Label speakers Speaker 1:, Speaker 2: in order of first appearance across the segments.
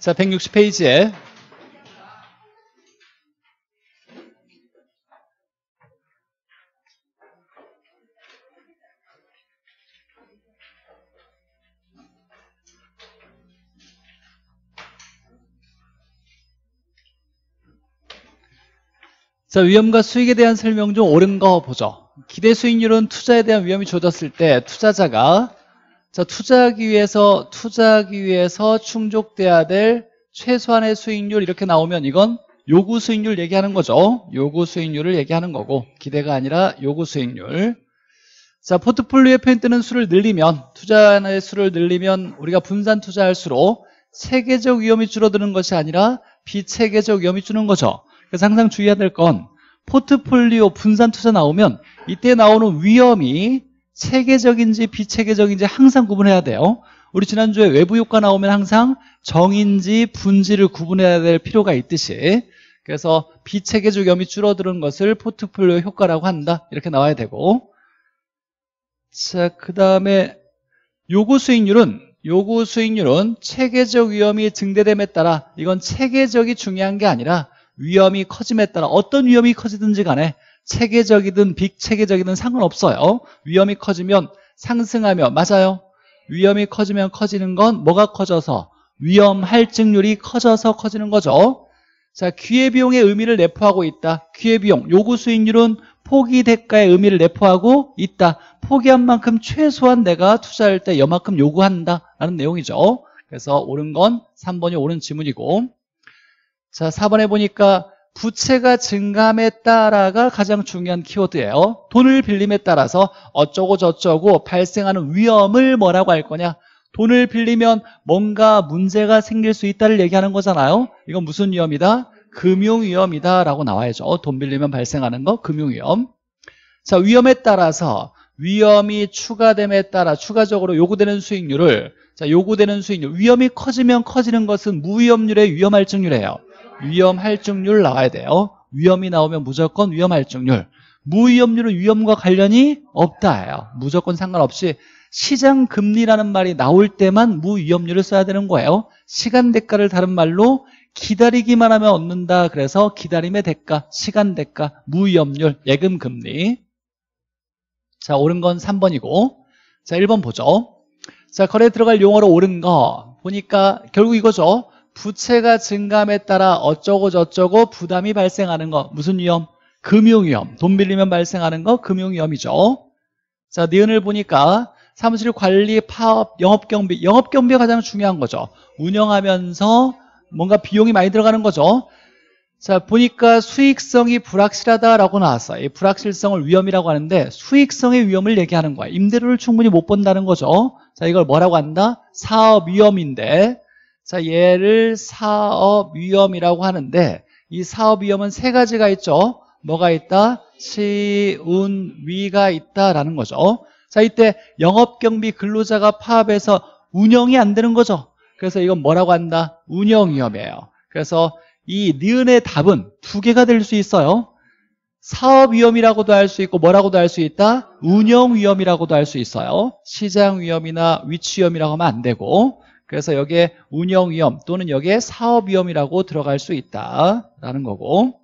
Speaker 1: 자, 160페이지에 자, 위험과 수익에 대한 설명 중 옳은 거 보죠. 기대 수익률은 투자에 대한 위험이 주어졌을 때 투자자가 자, 투자하기 위해서 투자하기 위해서 충족돼야 될 최소한의 수익률 이렇게 나오면 이건 요구 수익률 얘기하는 거죠. 요구 수익률을 얘기하는 거고 기대가 아니라 요구 수익률. 자, 포트폴리오에 편뜨는 수를 늘리면 투자의 수를 늘리면 우리가 분산 투자할수록 체계적 위험이 줄어드는 것이 아니라 비체계적 위험이 주는 거죠. 그래서 항상 주의해야 될 건 포트폴리오 분산 투자 나오면 이때 나오는 위험이 체계적인지 비체계적인지 항상 구분해야 돼요. 우리 지난주에 외부 효과 나오면 항상 정인지 분지를 구분해야 될 필요가 있듯이 그래서 비체계적 위험이 줄어드는 것을 포트폴리오 효과라고 한다. 이렇게 나와야 되고 자, 그 다음에 요구 수익률은 요구 수익률은 체계적 위험이 증대됨에 따라 이건 체계적이 중요한 게 아니라 위험이 커짐에 따라 어떤 위험이 커지든지 간에 체계적이든 빅체계적이든 상관없어요. 위험이 커지면 상승하며 맞아요. 위험이 커지면 커지는 건 뭐가 커져서 위험 할증률이 커져서 커지는 거죠. 자, 기회비용의 의미를 내포하고 있다. 기회비용, 요구 수익률은 포기 대가의 의미를 내포하고 있다. 포기한 만큼 최소한 내가 투자할 때 여만큼 요구한다. 라는 내용이죠. 그래서 옳은 건 3번이 옳은 지문이고 자, 4번에 보니까 부채가 증감에 따라가 가장 중요한 키워드예요. 돈을 빌림에 따라서 어쩌고 저쩌고 발생하는 위험을 뭐라고 할 거냐? 돈을 빌리면 뭔가 문제가 생길 수 있다를 얘기하는 거잖아요. 이건 무슨 위험이다? 금융 위험이다 라고 나와야죠. 돈 빌리면 발생하는 거 금융 위험. 자, 위험에 따라서 위험이 추가됨에 따라 추가적으로 요구되는 수익률을 자, 요구되는 수익률 위험이 커지면 커지는 것은 무위험률의 위험할증률이에요. 위험할증률 나와야 돼요. 위험이 나오면 무조건 위험할증률. 무위험률은 위험과 관련이 없다예요. 무조건 상관없이 시장 금리라는 말이 나올 때만 무위험률을 써야 되는 거예요. 시간 대가를 다른 말로 기다리기만 하면 얻는다. 그래서 기다림의 대가, 시간 대가, 무위험률, 예금 금리. 자, 옳은 건 3번이고. 자, 1번 보죠. 자, 거래에 들어갈 용어로 옳은 거 보니까 결국 이거죠. 부채가 증감에 따라 어쩌고 저쩌고 부담이 발생하는 거. 무슨 위험? 금융위험. 돈 빌리면 발생하는 거 금융위험이죠. 자 니은을 보니까 사무실 관리, 파업, 영업경비. 영업경비가 가장 중요한 거죠. 운영하면서 뭔가 비용이 많이 들어가는 거죠. 자 보니까 수익성이 불확실하다라고 나왔어요. 이 불확실성을 위험이라고 하는데 수익성의 위험을 얘기하는 거야. 임대료를 충분히 못 본다는 거죠. 자 이걸 뭐라고 한다? 사업 위험인데 자, 얘를 사업 위험이라고 하는데 이 사업 위험은 세 가지가 있죠. 뭐가 있다? 시운 위가 있다라는 거죠. 자, 이때 영업 경비 근로자가 파업해서 운영이 안 되는 거죠. 그래서 이건 뭐라고 한다? 운영 위험이에요. 그래서 이 니은의 답은 두 개가 될 수 있어요. 사업 위험이라고도 할 수 있고 뭐라고도 할 수 있다? 운영 위험이라고도 할 수 있어요. 시장 위험이나 위치 위험이라고 하면 안 되고 그래서 여기에 운영위험 또는 여기에 사업위험이라고 들어갈 수 있다라는 거고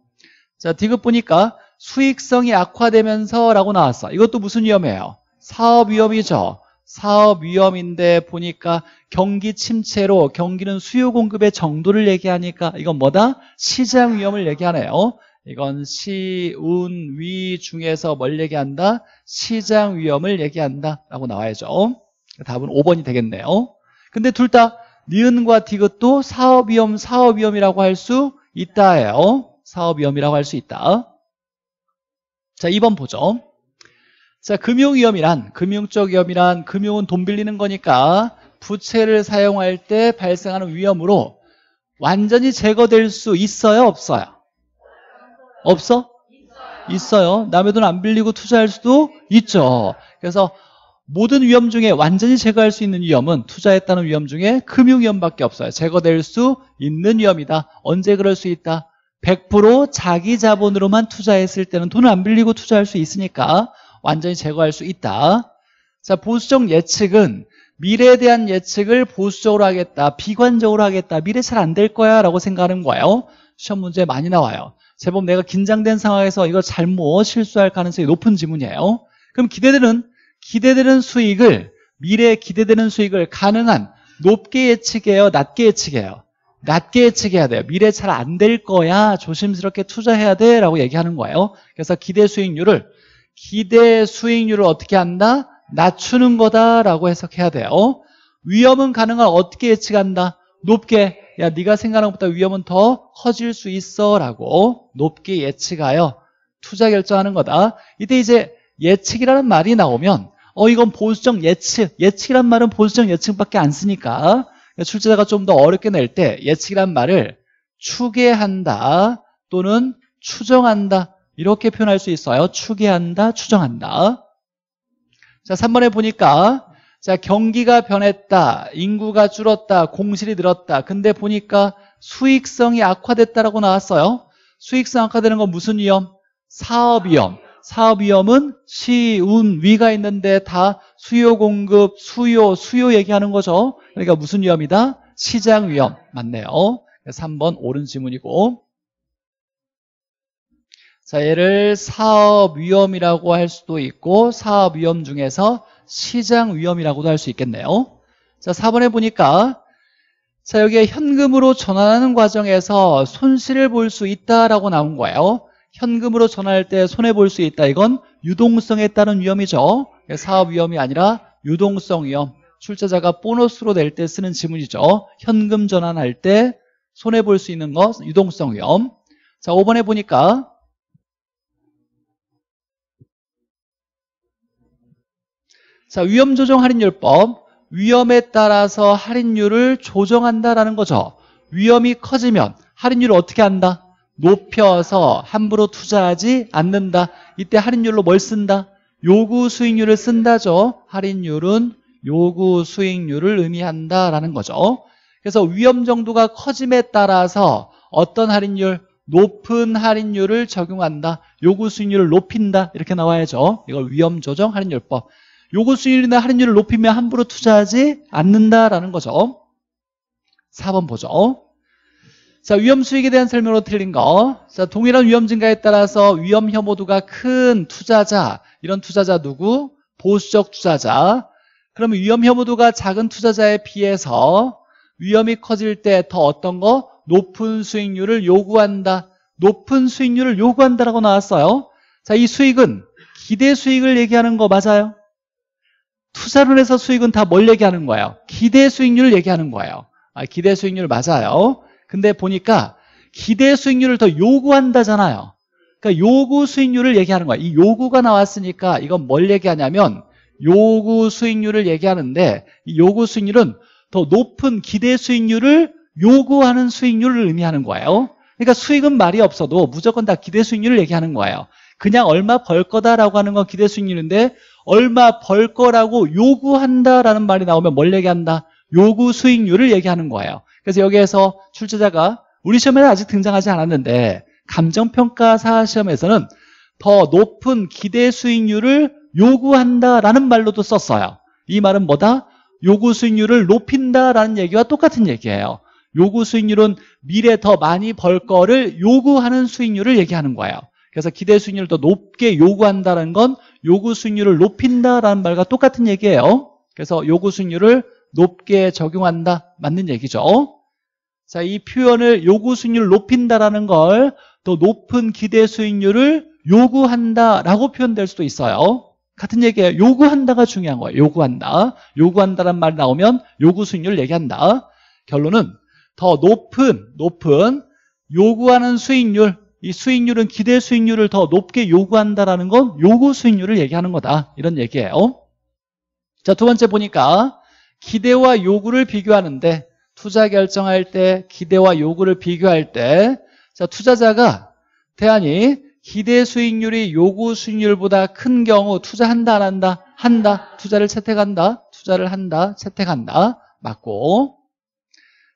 Speaker 1: 자 디귿 보니까 수익성이 악화되면서 라고 나왔어 이것도 무슨 위험이에요? 사업위험이죠 사업위험인데 보니까 경기 침체로 경기는 수요 공급의 정도를 얘기하니까 이건 뭐다? 시장 위험을 얘기하네요 이건 시 운 위 중에서 뭘 얘기한다? 시장 위험을 얘기한다 라고 나와야죠 답은 5번이 되겠네요 근데 둘 다 니은과 디귿도 사업위험, 사업위험이라고 할 수 있다예요. 사업위험이라고 할 수 있다. 자, 2번 보죠. 자, 금융위험이란, 금융적 위험이란 금융은 돈 빌리는 거니까 부채를 사용할 때 발생하는 위험으로 완전히 제거될 수 있어요? 없어요? 없어? 있어요. 남의 돈 안 빌리고 투자할 수도 있죠. 그래서 모든 위험 중에 완전히 제거할 수 있는 위험은 투자했다는 위험 중에 금융 위험밖에 없어요. 제거될 수 있는 위험이다. 언제 그럴 수 있다? 100% 자기 자본으로만 투자했을 때는 돈을 안 빌리고 투자할 수 있으니까 완전히 제거할 수 있다. 자, 보수적 예측은 미래에 대한 예측을 보수적으로 하겠다, 비관적으로 하겠다, 미래 잘 안 될 거야 라고 생각하는 거예요. 시험 문제 많이 나와요. 제법 내가 긴장된 상황에서 이거 잘못 실수할 가능성이 높은 지문이에요. 그럼 기대되는 기대되는 수익을 미래에 기대되는 수익을 가능한 높게 예측해요, 낮게 예측해요. 낮게 예측해야 돼요. 미래 잘 안 될 거야. 조심스럽게 투자해야 돼. 라고 얘기하는 거예요. 그래서 기대 수익률을 기대 수익률을 어떻게 한다? 낮추는 거다라고 해석해야 돼요. 위험은 가능한 어떻게 예측한다? 높게 야 네가 생각하는 것보다 위험은 더 커질 수 있어 라고 높게 예측하여 투자 결정하는 거다. 이때 이제 예측이라는 말이 나오면 어 이건 보수적 예측 예측이란 말은 보수적 예측밖에 안 쓰니까 출제자가 좀 더 어렵게 낼 때 예측이란 말을 추계한다 또는 추정한다 이렇게 표현할 수 있어요. 추계한다, 추정한다. 자, 3번에 보니까 자, 경기가 변했다. 인구가 줄었다. 공실이 늘었다. 근데 보니까 수익성이 악화됐다라고 나왔어요. 수익성 악화되는 건 무슨 위험? 사업 위험. 사업 위험은 시, 운, 위가 있는데 다 수요 공급, 수요, 수요 얘기하는 거죠. 그러니까 무슨 위험이다? 시장 위험. 맞네요. 3번 옳은 지문이고 자, 얘를 사업 위험이라고 할 수도 있고 사업 위험 중에서 시장 위험이라고도 할 수 있겠네요. 자, 4번에 보니까 자, 여기에 현금으로 전환하는 과정에서 손실을 볼 수 있다라고 나온 거예요. 현금으로 전환할 때 손해 볼 수 있다. 이건 유동성에 따른 위험이죠. 사업 위험이 아니라 유동성 위험. 출제자가 보너스로 낼 때 쓰는 지문이죠. 현금 전환할 때 손해 볼 수 있는 것 유동성 위험. 자, 5번에 보니까 자, 위험 조정 할인율법. 위험에 따라서 할인율을 조정한다라는 거죠. 위험이 커지면 할인율을 어떻게 한다? 높여서 함부로 투자하지 않는다. 이때 할인율로 뭘 쓴다? 요구 수익률을 쓴다죠. 할인율은 요구 수익률을 의미한다라는 거죠. 그래서 위험 정도가 커짐에 따라서 어떤 할인율? 높은 할인율을 적용한다. 요구 수익률을 높인다. 이렇게 나와야죠. 이걸 위험 조정 할인율법. 요구 수익률이나 할인율을 높이면 함부로 투자하지 않는다라는 거죠. 4번 보죠. 자, 위험 수익에 대한 설명으로 틀린 거. 자, 동일한 위험 증가에 따라서 위험 혐오도가 큰 투자자, 이런 투자자 누구? 보수적 투자자. 그러면 위험 혐오도가 작은 투자자에 비해서 위험이 커질 때 더 어떤 거? 높은 수익률을 요구한다. 높은 수익률을 요구한다라고 나왔어요. 자, 이 수익은 기대 수익을 얘기하는 거 맞아요? 투자론에서 수익은 다 뭘 얘기하는 거예요? 기대 수익률을 얘기하는 거예요. 아, 기대 수익률 맞아요. 근데 보니까 기대 수익률을 더 요구한다잖아요. 그러니까 요구 수익률을 얘기하는 거야. 이 요구가 나왔으니까 이건 뭘 얘기하냐면 요구 수익률을 얘기하는데 이 요구 수익률은 더 높은 기대 수익률을 요구하는 수익률을 의미하는 거예요. 그러니까 수익은 말이 없어도 무조건 다 기대 수익률을 얘기하는 거예요. 그냥 얼마 벌 거다라고 하는 건 기대 수익률인데 얼마 벌 거라고 요구한다라는 말이 나오면 뭘 얘기한다? 요구 수익률을 얘기하는 거예요. 그래서 여기에서 출제자가 우리 시험에는 아직 등장하지 않았는데 감정평가사 시험에서는 더 높은 기대 수익률을 요구한다라는 말로도 썼어요. 이 말은 뭐다? 요구 수익률을 높인다라는 얘기와 똑같은 얘기예요. 요구 수익률은 미래 더 많이 벌 거를 요구하는 수익률을 얘기하는 거예요. 그래서 기대 수익률을 더 높게 요구한다는 건 요구 수익률을 높인다라는 말과 똑같은 얘기예요. 그래서 요구 수익률을 높게 적용한다. 맞는 얘기죠. 자, 이 표현을 요구 수익률을 높인다라는 걸더 높은 기대 수익률을 요구한다라고 표현될 수도 있어요. 같은 얘기예요. 요구한다가 중요한 거예요. 요구한다. 요구한다라는 말 나오면 요구 수익률을 얘기한다. 결론은 더 높은 높은 요구하는 수익률 이 수익률은 기대 수익률을 더 높게 요구한다라는 건 요구 수익률을 얘기하는 거다. 이런 얘기예요. 자, 두 번째 보니까 기대와 요구를 비교하는데 투자 결정할 때 기대와 요구를 비교할 때 자, 투자자가 대안이 기대 수익률이 요구 수익률보다 큰 경우 투자한다 안 한다? 한다. 투자를 채택한다. 투자를 한다. 채택한다. 맞고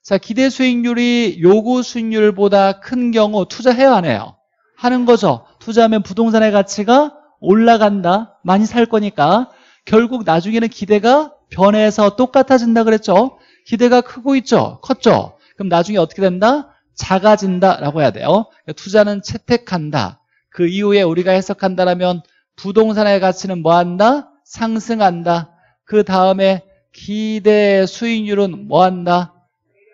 Speaker 1: 자, 기대 수익률이 요구 수익률보다 큰 경우 투자해요, 안 해요? 하는 거죠. 투자하면 부동산의 가치가 올라간다. 많이 살 거니까 결국 나중에는 기대가 변해서 똑같아진다 그랬죠? 기대가 크고 있죠? 컸죠? 그럼 나중에 어떻게 된다? 작아진다라고 해야 돼요. 투자는 채택한다. 그 이후에 우리가 해석한다라면 부동산의 가치는 뭐한다? 상승한다. 그 다음에 기대 수익률은 뭐한다?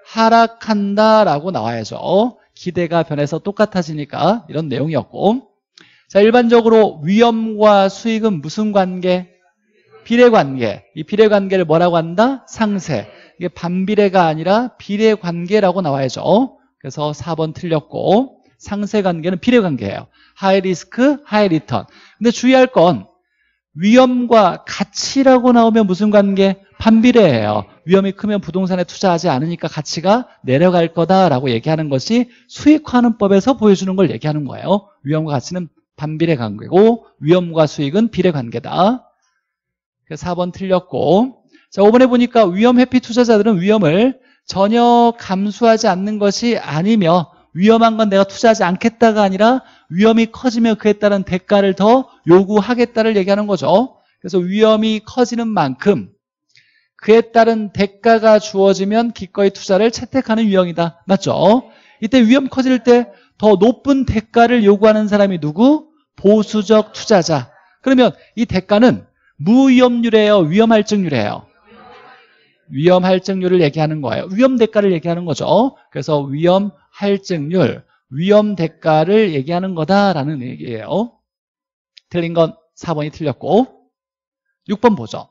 Speaker 1: 하락한다라고 나와야죠. 기대가 변해서 똑같아지니까 이런 내용이었고 자 일반적으로 위험과 수익은 무슨 관계? 비례관계. 이 비례관계를 뭐라고 한다? 상쇄. 이게 반비례가 아니라 비례관계라고 나와야죠. 그래서 4번 틀렸고 상쇄관계는 비례관계예요. High risk, high return. 근데 주의할 건 위험과 가치라고 나오면 무슨 관계? 반비례예요. 위험이 크면 부동산에 투자하지 않으니까 가치가 내려갈 거다라고 얘기하는 것이 수익화하는 법에서 보여주는 걸 얘기하는 거예요. 위험과 가치는 반비례 관계고 위험과 수익은 비례 관계다. 4번 틀렸고 자 5번에 보니까 위험 회피 투자자들은 위험을 전혀 감수하지 않는 것이 아니며 위험한 건 내가 투자하지 않겠다가 아니라 위험이 커지면 그에 따른 대가를 더 요구하겠다를 얘기하는 거죠. 그래서 위험이 커지는 만큼 그에 따른 대가가 주어지면 기꺼이 투자를 채택하는 유형이다. 맞죠? 이때 위험 커질 때 더 높은 대가를 요구하는 사람이 누구? 보수적 투자자. 그러면 이 대가는 무위험률이에요? 위험할증률이에요? 위험 할증률을 얘기하는 거예요. 위험 대가를 얘기하는 거죠. 그래서 위험 할증률, 위험 대가를 얘기하는 거다라는 얘기예요. 틀린 건 4번이 틀렸고 6번 보죠.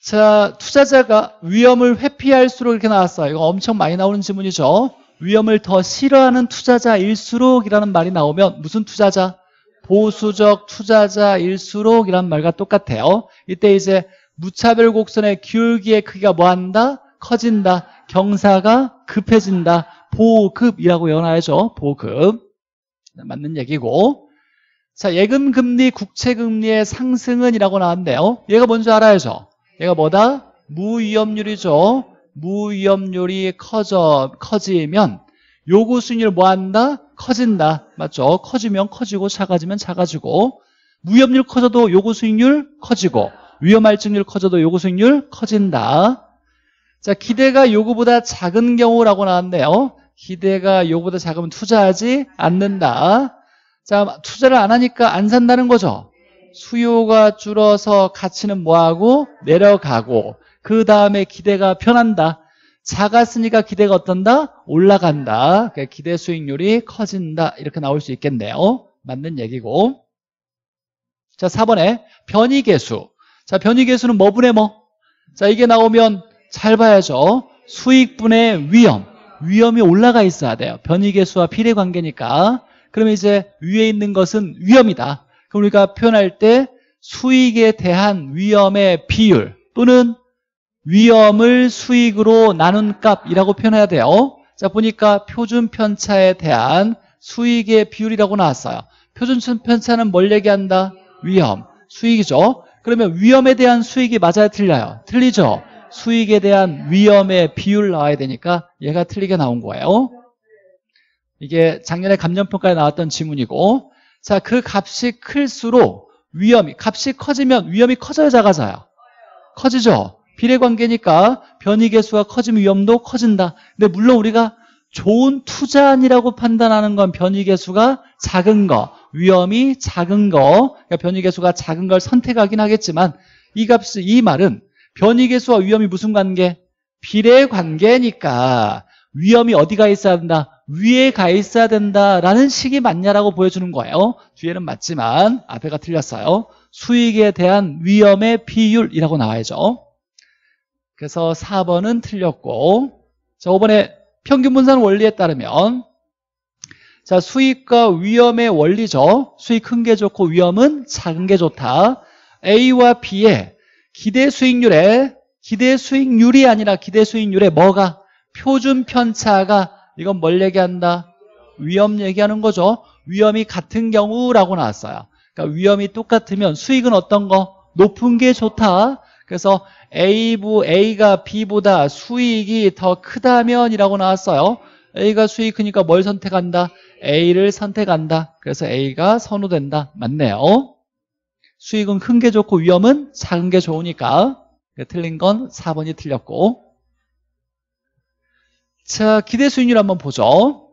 Speaker 1: 자, 투자자가 위험을 회피할수록 이렇게 나왔어요. 이거 엄청 많이 나오는 지문이죠. 위험을 더 싫어하는 투자자일수록이라는 말이 나오면 무슨 투자자? 보수적 투자자일수록이라는 말과 똑같아요. 이때 이제 무차별 곡선의 기울기의 크기가 뭐한다? 커진다. 경사가 급해진다. 보급이라고 연화하죠. 보급. 맞는 얘기고. 자, 예금금리, 국채금리의 상승은 이라고 나왔는데요. 얘가 뭔지 알아야죠. 얘가 뭐다? 무위험률이죠. 무위험률이 커져, 커지면 요구 수익률 뭐 한다? 커진다. 맞죠? 커지면 커지고 작아지면 작아지고 무위험률 커져도 요구 수익률 커지고 위험 할증률 커져도 요구 수익률 커진다. 자, 기대가 요구보다 작은 경우라고 나왔네요. 기대가 요구보다 작으면 투자하지 않는다. 자, 투자를 안 하니까 안 산다는 거죠. 수요가 줄어서 가치는 뭐하고 내려가고 그 다음에 기대가 편한다. 작았으니까 기대가 어떤다? 올라간다. 그러니까 기대 수익률이 커진다. 이렇게 나올 수 있겠네요. 맞는 얘기고. 자, 4번에 변이계수. 자, 변이 계수는 뭐분의 뭐? 자, 이게 나오면 잘 봐야죠. 수익분의 위험. 위험이 올라가 있어야 돼요. 변이 계수와 비례 관계니까. 그러면 이제 위에 있는 것은 위험이다. 그럼 우리가 표현할 때 수익에 대한 위험의 비율 또는 위험을 수익으로 나눈 값이라고 표현해야 돼요. 자 보니까 표준 편차에 대한 수익의 비율이라고 나왔어요. 표준 편차는 뭘 얘기한다? 위험, 수익이죠. 그러면 위험에 대한 수익이 맞아야 틀려요. 틀리죠. 수익에 대한 위험의 비율 나와야 되니까 얘가 틀리게 나온 거예요. 이게 작년에 감정평가에 나왔던 지문이고 자, 그 값이 클수록 위험이 값이 커지면 위험이 커져야 작아져요. 커지죠. 비례관계니까 변이계수가 커지면 위험도 커진다. 근데 물론 우리가 좋은 투자안이라고 판단하는 건 변이계수가 작은 거, 위험이 작은 거, 그러니까 변이계수가 작은 걸 선택하긴 하겠지만 이 값이 이 말은 변이계수와 위험이 무슨 관계? 비례 관계니까 위험이 어디 가 있어야 된다? 위에 가 있어야 된다라는 식이 맞냐라고 보여주는 거예요. 뒤에는 맞지만 앞에가 틀렸어요. 수익에 대한 위험의 비율이라고 나와야죠. 그래서 4번은 틀렸고 자 5번에 평균 분산 원리에 따르면 자 수익과 위험의 원리죠. 수익 큰 게 좋고 위험은 작은 게 좋다. A와 B의 기대 수익률에 기대 수익률이 아니라 기대 수익률에 뭐가 표준 편차가 이건 뭘 얘기한다? 위험 얘기하는 거죠. 위험이 같은 경우라고 나왔어요. 그러니까 위험이 똑같으면 수익은 어떤 거? 높은 게 좋다. 그래서 A부, A가 B보다 수익이 더 크다면이라고 나왔어요. A가 수익 크니까 뭘 선택한다? A를 선택한다. 그래서 A가 선호된다. 맞네요. 수익은 큰 게 좋고 위험은 작은 게 좋으니까. 틀린 건 4번이 틀렸고. 자 기대 수익률 한번 보죠.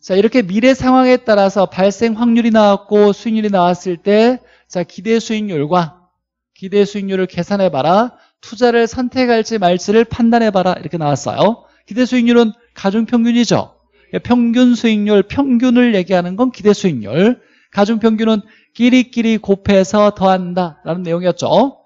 Speaker 1: 자 이렇게 미래 상황에 따라서 발생 확률이 나왔고 수익률이 나왔을 때 자 기대 수익률과 기대 수익률을 계산해봐라. 투자를 선택할지 말지를 판단해봐라. 이렇게 나왔어요. 기대 수익률은 가중평균이죠 평균 수익률 평균을 얘기하는 건 기대 수익률. 가중평균은 끼리끼리 곱해서 더한다 라는 내용이었죠.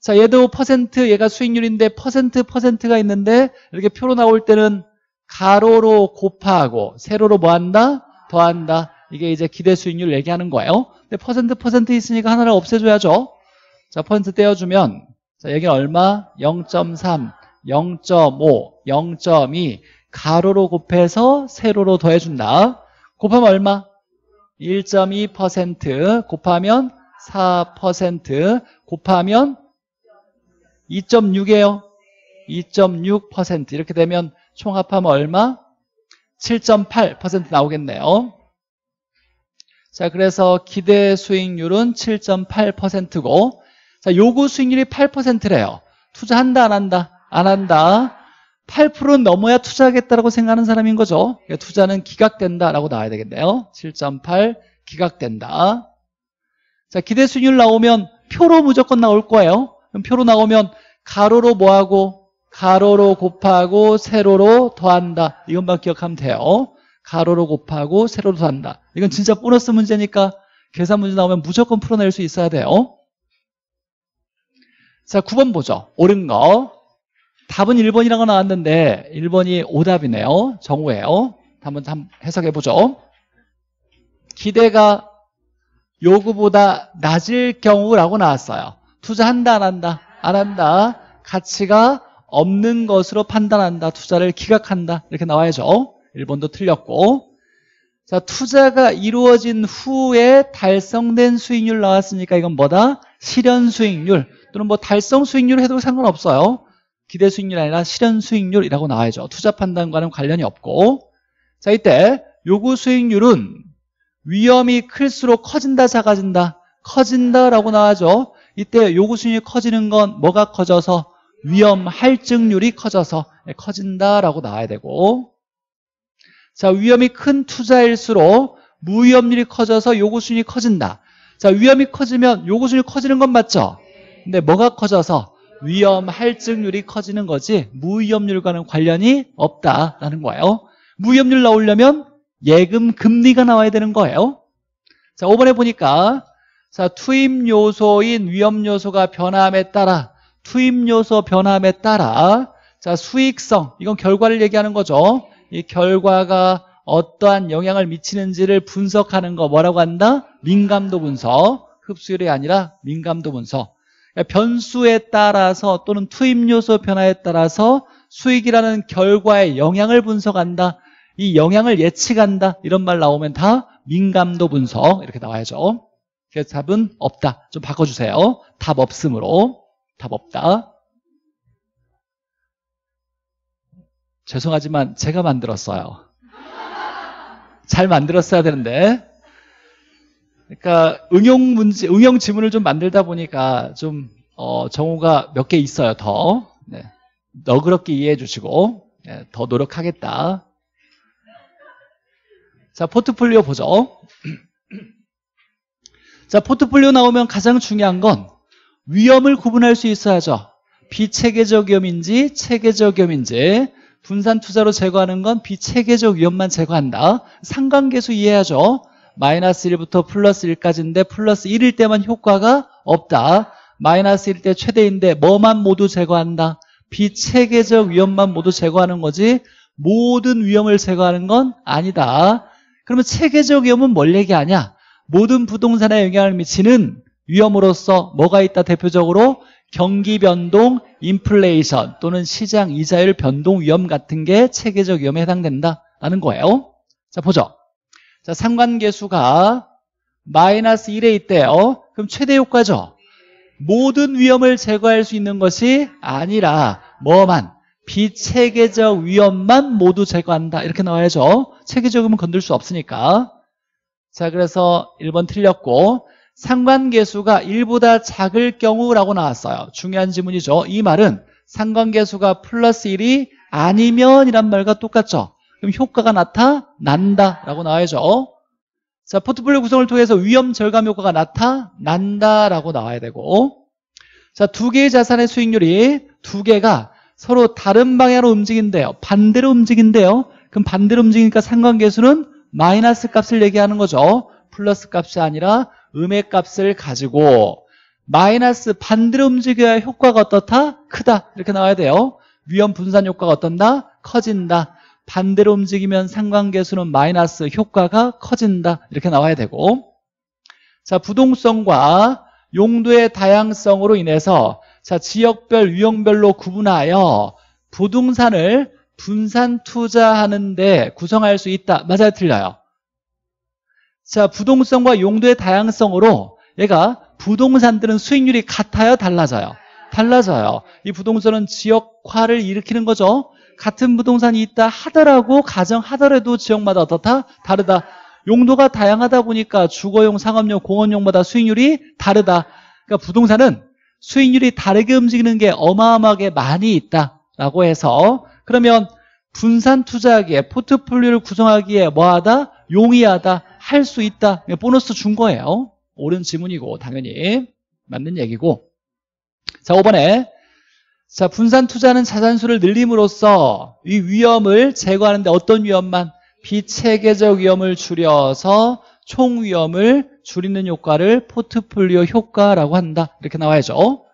Speaker 1: 자 얘도 퍼센트 얘가 수익률인데 퍼센트 퍼센트가 있는데 이렇게 표로 나올 때는 가로로 곱하고 세로로 뭐한다? 더한다. 이게 이제 기대 수익률 얘기하는 거예요. 근데 퍼센트 퍼센트 있으니까 하나를 없애줘야죠. 자 퍼센트 떼어주면 자 여기는 얼마? 0.3 0.5 0.2 가로로 곱해서 세로로 더해준다. 곱하면 얼마? 1.2% 곱하면 4% 곱하면 2.6이에요. 2.6% 이렇게 되면 총합하면 얼마? 7.8% 나오겠네요. 자 그래서 기대 수익률은 7.8%고 자 요구 수익률이 8%래요. 투자한다 안 한다? 안 한다 8%는 넘어야 투자하겠다라고 생각하는 사람인 거죠. 그러니까 투자는 기각된다라고 나와야 되겠네요. 7.8 기각된다. 자 기대 수익률 나오면 표로 무조건 나올 거예요. 그럼 표로 나오면 가로로 뭐하고 가로로 곱하고 세로로 더한다. 이것만 기억하면 돼요. 가로로 곱하고 세로로 더한다. 이건 진짜 보너스 문제니까 계산 문제 나오면 무조건 풀어낼 수 있어야 돼요. 자 9번 보죠. 옳은 거 답은 1번이라고 나왔는데 1번이 오답이네요. 정우예요. 한번 해석해 보죠. 기대가 요구보다 낮을 경우라고 나왔어요. 투자한다 안 한다? 안 한다. 가치가 없는 것으로 판단한다. 투자를 기각한다. 이렇게 나와야죠. 1번도 틀렸고. 자 투자가 이루어진 후에 달성된 수익률 나왔으니까 이건 뭐다? 실현 수익률. 또는 뭐 달성 수익률 해도 상관없어요 기대 수익률이 아니라 실현 수익률이라고 나와야죠. 투자 판단과는 관련이 없고. 자 이때 요구 수익률은 위험이 클수록 커진다 작아진다. 커진다라고 나와죠. 이때 요구 수익률이 커지는 건 뭐가 커져서? 위험 할증률이 커져서 커진다라고 나와야 되고. 자 위험이 큰 투자일수록 무위험률이 커져서 요구 수익률이 커진다. 자 위험이 커지면 요구 수익률이 커지는 건 맞죠? 근데 뭐가 커져서 위험 할증률이 커지는 거지 무위험률과는 관련이 없다라는 거예요. 무위험률 나오려면 예금 금리가 나와야 되는 거예요. 자 5번에 보니까 자 투입 요소인 위험 요소가 변함에 따라 투입 요소 변함에 따라 자 수익성 이건 결과를 얘기하는 거죠. 이 결과가 어떠한 영향을 미치는지를 분석하는 거 뭐라고 한다? 민감도 분석. 흡수율이 아니라 민감도 분석 변수에 따라서 또는 투입 요소 변화에 따라서 수익이라는 결과의 영향을 분석한다. 이 영향을 예측한다. 이런 말 나오면 다 민감도 분석. 이렇게 나와야죠. 그래서 답은 없다. 좀 바꿔주세요. 답 없음으로. 답 없다. 죄송하지만 제가 만들었어요. 잘 만들었어야 되는데 그러니까 응용 문제, 응용 지문을 좀 만들다 보니까 좀 어, 정우가 몇 개 있어요. 더 네. 너그럽게 이해해 주시고 네, 더 노력하겠다. 자 포트폴리오 보죠. 자 포트폴리오 나오면 가장 중요한 건 위험을 구분할 수 있어야죠. 비체계적 위험인지 체계적 위험인지 분산 투자로 제거하는 건 비체계적 위험만 제거한다. 상관계수 이해하죠. 마이너스 1부터 플러스 1까지인데 플러스 1일 때만 효과가 없다. 마이너스 1때 최대인데 뭐만 모두 제거한다. 비체계적 위험만 모두 제거하는 거지 모든 위험을 제거하는 건 아니다. 그러면 체계적 위험은 뭘 얘기하냐? 모든 부동산에 영향을 미치는 위험으로서 뭐가 있다 대표적으로 경기 변동, 인플레이션 또는 시장 이자율 변동 위험 같은 게 체계적 위험에 해당된다라는 거예요. 자 보죠. 자 상관계수가 마이너스 1에 있대요. 그럼 최대 효과죠. 모든 위험을 제거할 수 있는 것이 아니라 뭐만 비체계적 위험만 모두 제거한다 이렇게 나와야죠 체계적이면 건들 수 없으니까 자 그래서 1번 틀렸고 상관계수가 1보다 작을 경우라고 나왔어요. 중요한 지문이죠. 이 말은 상관계수가 플러스 1이 아니면 이란 말과 똑같죠. 그럼 효과가 나타난다 라고 나와야죠. 자, 포트폴리오 구성을 통해서 위험 절감 효과가 나타난다 라고 나와야 되고 자, 두 개의 자산의 수익률이 두 개가 서로 다른 방향으로 움직인대요. 반대로 움직인대요. 그럼 반대로 움직이니까 상관계수는 마이너스 값을 얘기하는 거죠. 플러스 값이 아니라 음의 값을 가지고 마이너스 반대로 움직여야 효과가 어떻다? 크다. 이렇게 나와야 돼요. 위험 분산 효과가 어떤다? 커진다. 반대로 움직이면 상관계수는 마이너스 효과가 커진다. 이렇게 나와야 되고 자 부동성과 용도의 다양성으로 인해서 자 지역별 유형별로 구분하여 부동산을 분산 투자하는데 구성할 수 있다. 맞아요? 틀려요? 자 부동성과 용도의 다양성으로 얘가 부동산들은 수익률이 같아요? 달라져요? 달라져요. 이 부동산은 지역화를 일으키는 거죠. 같은 부동산이 있다 하더라고 가정하더라도 지역마다 어떻다? 다르다. 용도가 다양하다 보니까 주거용, 상업용, 공원용마다 수익률이 다르다. 그러니까 부동산은 수익률이 다르게 움직이는 게 어마어마하게 많이 있다라고 해서 그러면 분산 투자하기에 포트폴리오를 구성하기에 뭐하다? 용이하다. 할 수 있다. 보너스 준 거예요. 옳은 지문이고 당연히 맞는 얘기고 자 5번에 자 분산 투자는 자산수를 늘림으로써 이 위험을 제거하는데 어떤 위험만? 비체계적 위험을 줄여서 총 위험을 줄이는 효과를 포트폴리오 효과라고 한다. 이렇게 나와야죠.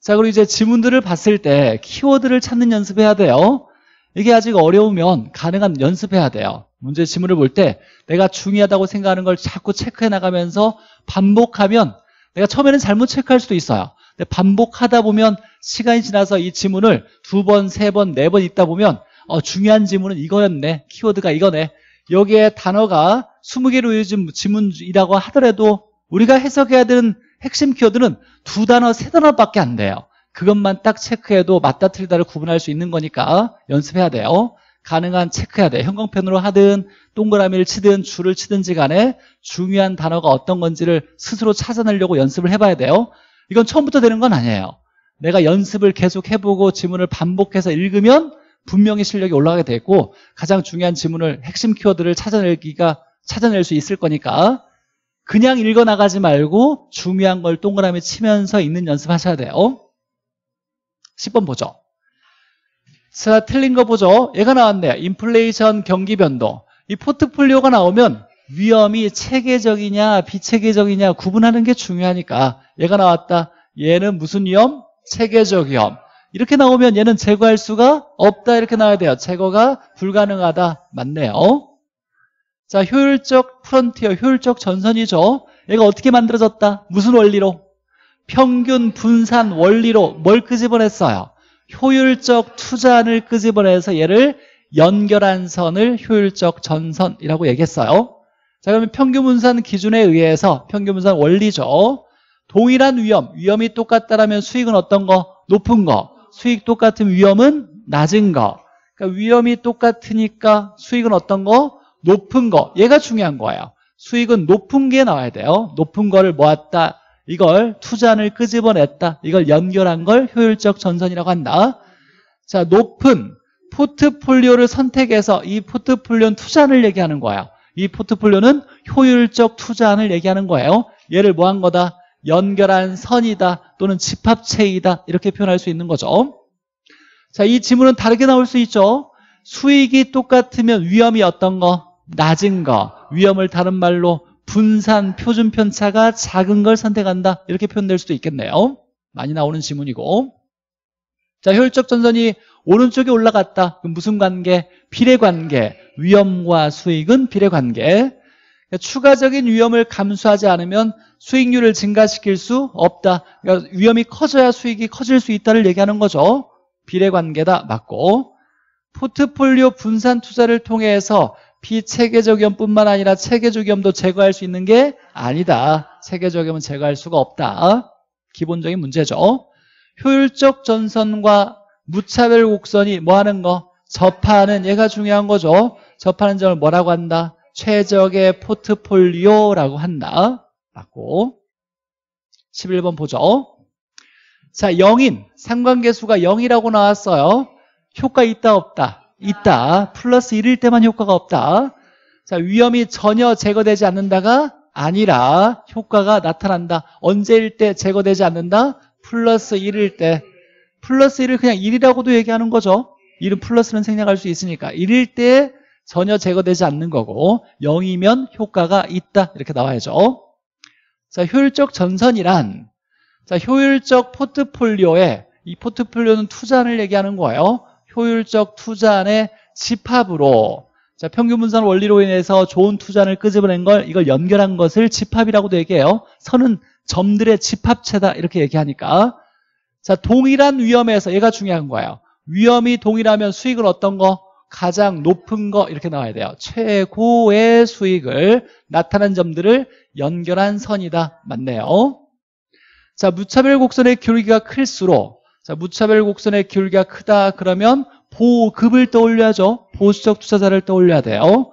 Speaker 1: 자 그리고 이제 지문들을 봤을 때 키워드를 찾는 연습해야 돼요. 이게 아직 어려우면 가능한 연습해야 돼요. 문제 지문을 볼 때 내가 중요하다고 생각하는 걸 자꾸 체크해 나가면서 반복하면 내가 처음에는 잘못 체크할 수도 있어요 반복하다 보면 시간이 지나서 이 지문을 두 번, 세 번, 네번 읽다 보면 어, 중요한 지문은 이거였네 키워드가 이거네 여기에 단어가 20개로 이어진 지문이라고 하더라도 우리가 해석해야 되는 핵심 키워드는 두 단어, 세 단어밖에 안 돼요 그것만 딱 체크해도 맞다 틀리다를 구분할 수 있는 거니까 연습해야 돼요 가능한 체크해야 돼. 형광펜으로 하든 동그라미를 치든 줄을 치든지 간에 중요한 단어가 어떤 건지를 스스로 찾아내려고 연습을 해봐야 돼요. 이건 처음부터 되는 건 아니에요. 내가 연습을 계속 해보고 지문을 반복해서 읽으면 분명히 실력이 올라가게 돼 있고 가장 중요한 지문을 핵심 키워드를 찾아내기가 찾아낼 수 있을 거니까 그냥 읽어 나가지 말고 중요한 걸 동그라미 치면서 읽는 연습하셔야 돼요. 10번 보죠. 자, 틀린 거 보죠. 얘가 나왔네요. 인플레이션 경기 변동. 이 포트폴리오가 나오면 위험이 체계적이냐 비체계적이냐 구분하는 게 중요하니까 얘가 나왔다. 얘는 무슨 위험? 체계적 위험. 이렇게 나오면 얘는 제거할 수가 없다 이렇게 나와야 돼요. 제거가 불가능하다. 맞네요. 자, 효율적 프론티어, 효율적 전선이죠. 얘가 어떻게 만들어졌다? 무슨 원리로? 평균 분산 원리로 뭘 끄집어냈어요? 효율적 투자안을 끄집어내서 얘를 연결한 선을 효율적 전선이라고 얘기했어요. 자 그러면 평균분산 기준에 의해서 평균분산 원리죠. 동일한 위험, 위험이 똑같다라면 수익은 어떤 거? 높은 거. 수익 똑같은 위험은 낮은 거. 그러니까 위험이 똑같으니까 수익은 어떤 거? 높은 거. 얘가 중요한 거예요. 수익은 높은 게 나와야 돼요. 높은 거를 모았다. 이걸 투자를 끄집어냈다. 이걸 연결한 걸 효율적 전선이라고 한다. 자, 높은 포트폴리오를 선택해서 이 포트폴리오는 투자를 얘기하는 거예요. 이 포트폴리오는 효율적 투자안을 얘기하는 거예요. 얘를 뭐 한 거다? 연결한 선이다 또는 집합체이다 이렇게 표현할 수 있는 거죠. 자, 이 지문은 다르게 나올 수 있죠. 수익이 똑같으면 위험이 어떤 거? 낮은 거. 위험을 다른 말로 분산 표준 편차가 작은 걸 선택한다 이렇게 표현될 수도 있겠네요 많이 나오는 지문이고 자 효율적 전선이 오른쪽에 올라갔다 그럼 무슨 관계? 비례 관계 위험과 수익은 비례관계 그러니까 추가적인 위험을 감수하지 않으면 수익률을 증가시킬 수 없다 그러니까 위험이 커져야 수익이 커질 수 있다를 얘기하는 거죠 비례관계다 맞고 포트폴리오 분산 투자를 통해서 비체계적 위험뿐만 아니라 체계적 위험도 제거할 수 있는 게 아니다. 체계적 위험은 제거할 수가 없다. 기본적인 문제죠. 효율적 전선과 무차별 곡선이 뭐 하는 거? 접하는 얘가 중요한 거죠. 접하는 점을 뭐라고 한다? 최적의 포트폴리오라고 한다. 맞고 11번 보죠. 자, 0인 상관계 수가 0이라고 나왔어요. 효과 있다 없다? 있다. 플러스 1일 때만 효과가 없다. 자, 위험이 전혀 제거되지 않는다가 아니라 효과가 나타난다. 언제일 때 제거되지 않는다? 플러스 1일 때. 플러스 1을 그냥 1이라고도 얘기하는 거죠. 1은 플러스는 생략할 수 있으니까. 1일 때 전혀 제거되지 않는 거고 0이면 효과가 있다. 이렇게 나와야죠. 자, 효율적 전선이란 자, 효율적 포트폴리오에 이 포트폴리오는 투자안을 얘기하는 거예요. 효율적 투자안의 집합으로 자, 평균 분산 원리로 인해서 좋은 투자안을 끄집어낸 걸 이걸 연결한 것을 집합이라고도 얘기해요. 선은 점들의 집합체다 이렇게 얘기하니까 자, 동일한 위험에서 얘가 중요한 거예요. 위험이 동일하면 수익은 어떤 거? 가장 높은 거 이렇게 나와야 돼요. 최고의 수익을 나타난 점들을 연결한 선이다. 맞네요. 자, 무차별 곡선의 기울기가 클수록 자, 무차별 곡선의 기울기가 크다 그러면 보급을 떠올려야죠. 보수적 투자자를 떠올려야 돼요.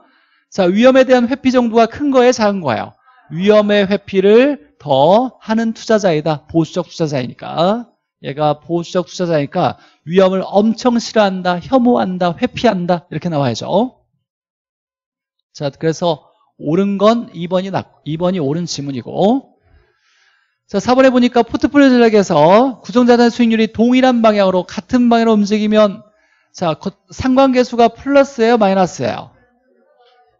Speaker 1: 자, 위험에 대한 회피 정도가 큰 거에 작은 거예요. 위험의 회피를 더 하는 투자자이다. 보수적 투자자이니까. 얘가 보수적 투자자니까 위험을 엄청 싫어한다, 혐오한다, 회피한다 이렇게 나와야죠. 자, 그래서 옳은 건 2번이 낫 2번이 옳은 지문이고 자, 4번에 보니까 포트폴리오 전략에서 구성자산 수익률이 동일한 방향으로 같은 방향으로 움직이면 자, 상관계수가 플러스예요, 마이너스예요?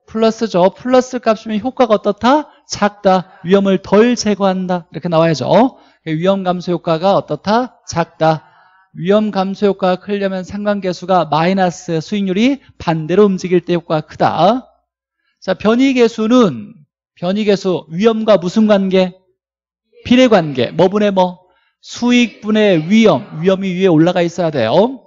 Speaker 1: 플러스죠. 플러스 값이면 효과가 어떻다? 작다. 위험을 덜 제거한다. 이렇게 나와야죠. 위험 감소 효과가 어떻다? 작다. 위험 감소 효과가 크려면 상관계수가 마이너스 수익률이 반대로 움직일 때 효과가 크다. 자, 변이계수는 변이계수 위험과 무슨 관계? 비례 관계. 뭐분의 뭐? 수익분의 위험. 위험이 위에 올라가 있어야 돼요.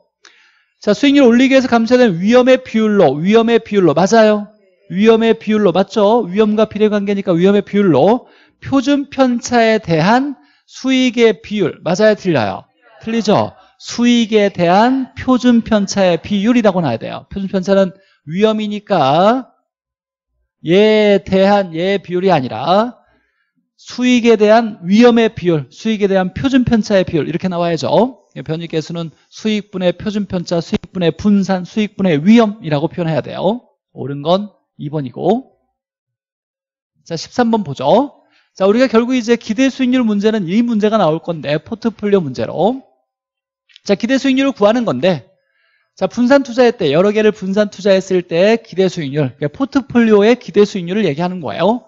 Speaker 1: 자, 수익률 올리기 위해서 감소된 위험의 비율로, 위험의 비율로. 맞아요? 위험의 비율로. 맞죠? 위험과 비례 관계니까 위험의 비율로 표준 편차에 대한 수익의 비율 맞아요 틀려요 틀리죠 수익에 대한 표준 편차의 비율이라고 나야 돼요. 표준 편차는 위험이니까 얘에 대한 얘의 비율이 아니라 수익에 대한 위험의 비율 수익에 대한 표준 편차의 비율 이렇게 나와야죠. 변이 계수는 수익분의 표준 편차 수익분의 분산 수익분의 위험이라고 표현해야 돼요. 옳은 건 2번이고. 자 13번 보죠. 자, 우리가 결국 이제 기대 수익률 문제는 이 문제가 나올 건데 포트폴리오 문제로 자, 기대 수익률을 구하는 건데 자, 분산 투자할 때 여러 개를 분산 투자했을 때 기대 수익률 그러니까 포트폴리오의 기대 수익률을 얘기하는 거예요.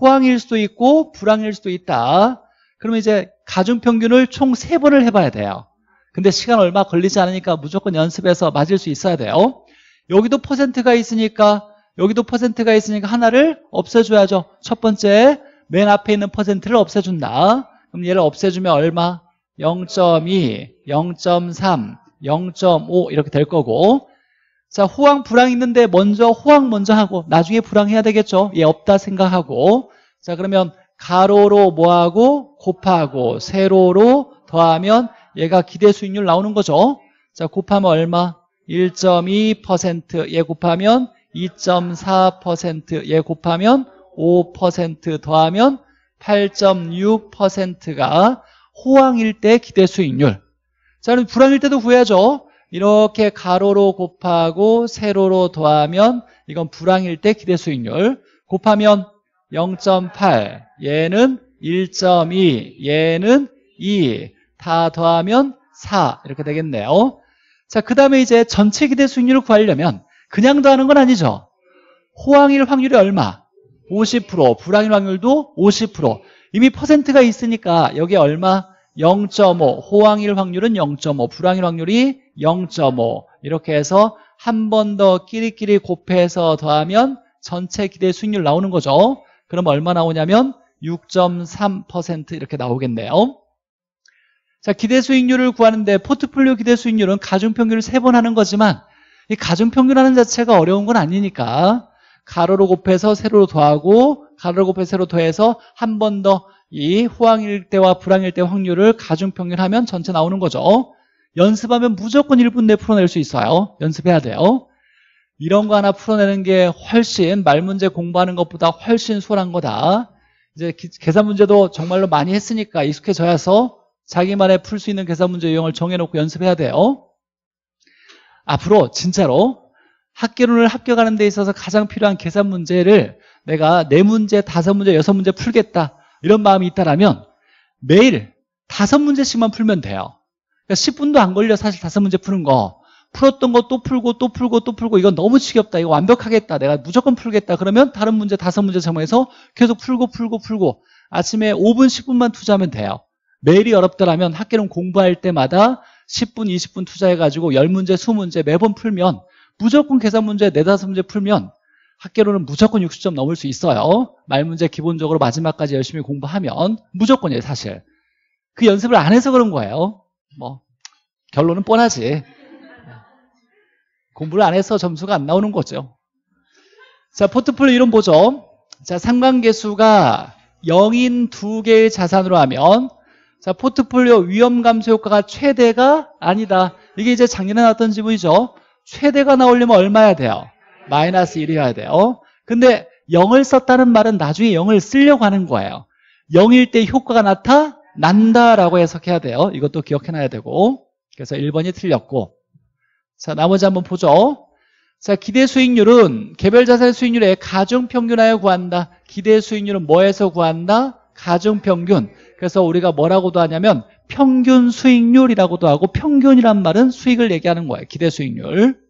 Speaker 1: 호황일 수도 있고 불황일 수도 있다. 그러면 이제 가중 평균을 총 세번을 해 봐야 돼요. 근데 시간 얼마 걸리지 않으니까 무조건 연습해서 맞을 수 있어야 돼요. 여기도 퍼센트가 있으니까 여기도 퍼센트가 있으니까 하나를 없애줘야죠. 첫 번째 맨 앞에 있는 퍼센트를 없애준다. 그럼 얘를 없애주면 얼마? 0.2, 0.3, 0.5 이렇게 될 거고. 자 호황 불황 있는데 먼저 호황 먼저 하고 나중에 불황 해야 되겠죠? 얘 없다 생각하고. 자 그러면 가로로 뭐하고? 곱하고. 세로로 더하면 얘가 기대 수익률 나오는 거죠? 자 곱하면 얼마? 1.2%얘 곱하면 2.4%얘 곱하면 5% 더하면 8.6%가 호황일 때 기대 수익률. 자, 그럼 불황일 때도 구해야죠. 이렇게 가로로 곱하고 세로로 더하면 이건 불황일 때 기대 수익률. 곱하면 0.8, 얘는 1.2, 얘는 2. 다 더하면 4 이렇게 되겠네요. 자, 그 다음에 이제 전체 기대 수익률을 구하려면 그냥 더하는 건 아니죠. 호황일 확률이 얼마? 50% 불황일 확률도 50% 이미 퍼센트가 있으니까 여기 얼마? 0.5 호황일 확률은 0.5 불황일 확률이 0.5 이렇게 해서 한 번 더 끼리끼리 곱해서 더하면 전체 기대 수익률 나오는 거죠. 그럼 얼마 나오냐면 6.3% 이렇게 나오겠네요. 자 기대 수익률을 구하는데 포트폴리오 기대 수익률은 가중평균을 세 번 하는 거지만 이 가중평균 하는 자체가 어려운 건 아니니까 가로로 곱해서 세로로 더하고 가로로 곱해서 세로 더해서 한 번 더 이 호황일 때와 불황일 때 확률을 가중평균하면 전체 나오는 거죠. 연습하면 무조건 1분 내 풀어낼 수 있어요. 연습해야 돼요. 이런 거 하나 풀어내는 게 훨씬 말 문제 공부하는 것보다 훨씬 수월한 거다. 이제 기- 계산 문제도 정말로 많이 했으니까 익숙해져야서 자기만의 풀 수 있는 계산 문제 유형을 정해놓고 연습해야 돼요. 앞으로 진짜로 학교론을 합격하는 데 있어서 가장 필요한 계산 문제를 내가 네 문제, 다섯 문제, 여섯 문제 풀겠다 이런 마음이 있다라면 매일 다섯 문제씩만 풀면 돼요. 그러니까 10분도 안 걸려 사실 다섯 문제 푸는 거. 풀었던 거 또 풀고 또 풀고 또 풀고 이건 너무 지겹다. 이거 완벽하겠다. 내가 무조건 풀겠다. 그러면 다른 문제 다섯 문제 정해서 계속 풀고 풀고 풀고 아침에 5분 10분만 투자하면 돼요. 매일이 어렵더라면 학교는 공부할 때마다 10분 20분 투자해가지고 10문제 20문제 매번 풀면 무조건 계산 문제 네다섯 문제 풀면 학교로는 무조건 60점 넘을 수 있어요. 말 문제 기본적으로 마지막까지 열심히 공부하면 무조건이에요 사실. 그 연습을 안 해서 그런 거예요. 뭐 결론은 뻔하지. 공부를 안 해서 점수가 안 나오는 거죠. 자, 포트폴리오 이론 보죠. 자, 상관계수가 0인 두 개의 자산으로 하면 자, 포트폴리오 위험 감소 효과가 최대가 아니다. 이게 이제 작년에 나왔던 지문이죠. 최대가 나오려면 얼마야 돼요? 마이너스 1이어야 돼요. 근데 0을 썼다는 말은 나중에 0을 쓰려고 하는 거예요. 0일 때 효과가 나타난다라고 해석해야 돼요. 이것도 기억해놔야 되고. 그래서 1번이 틀렸고. 자, 나머지 한번 보죠. 자, 기대 수익률은 개별 자산의 수익률에 가중 평균하여 구한다. 기대 수익률은 뭐에서 구한다? 가중 평균. 그래서 우리가 뭐라고도 하냐면 평균 수익률이라고도 하고 평균이란 말은 수익을 얘기하는 거예요. 기대 수익률.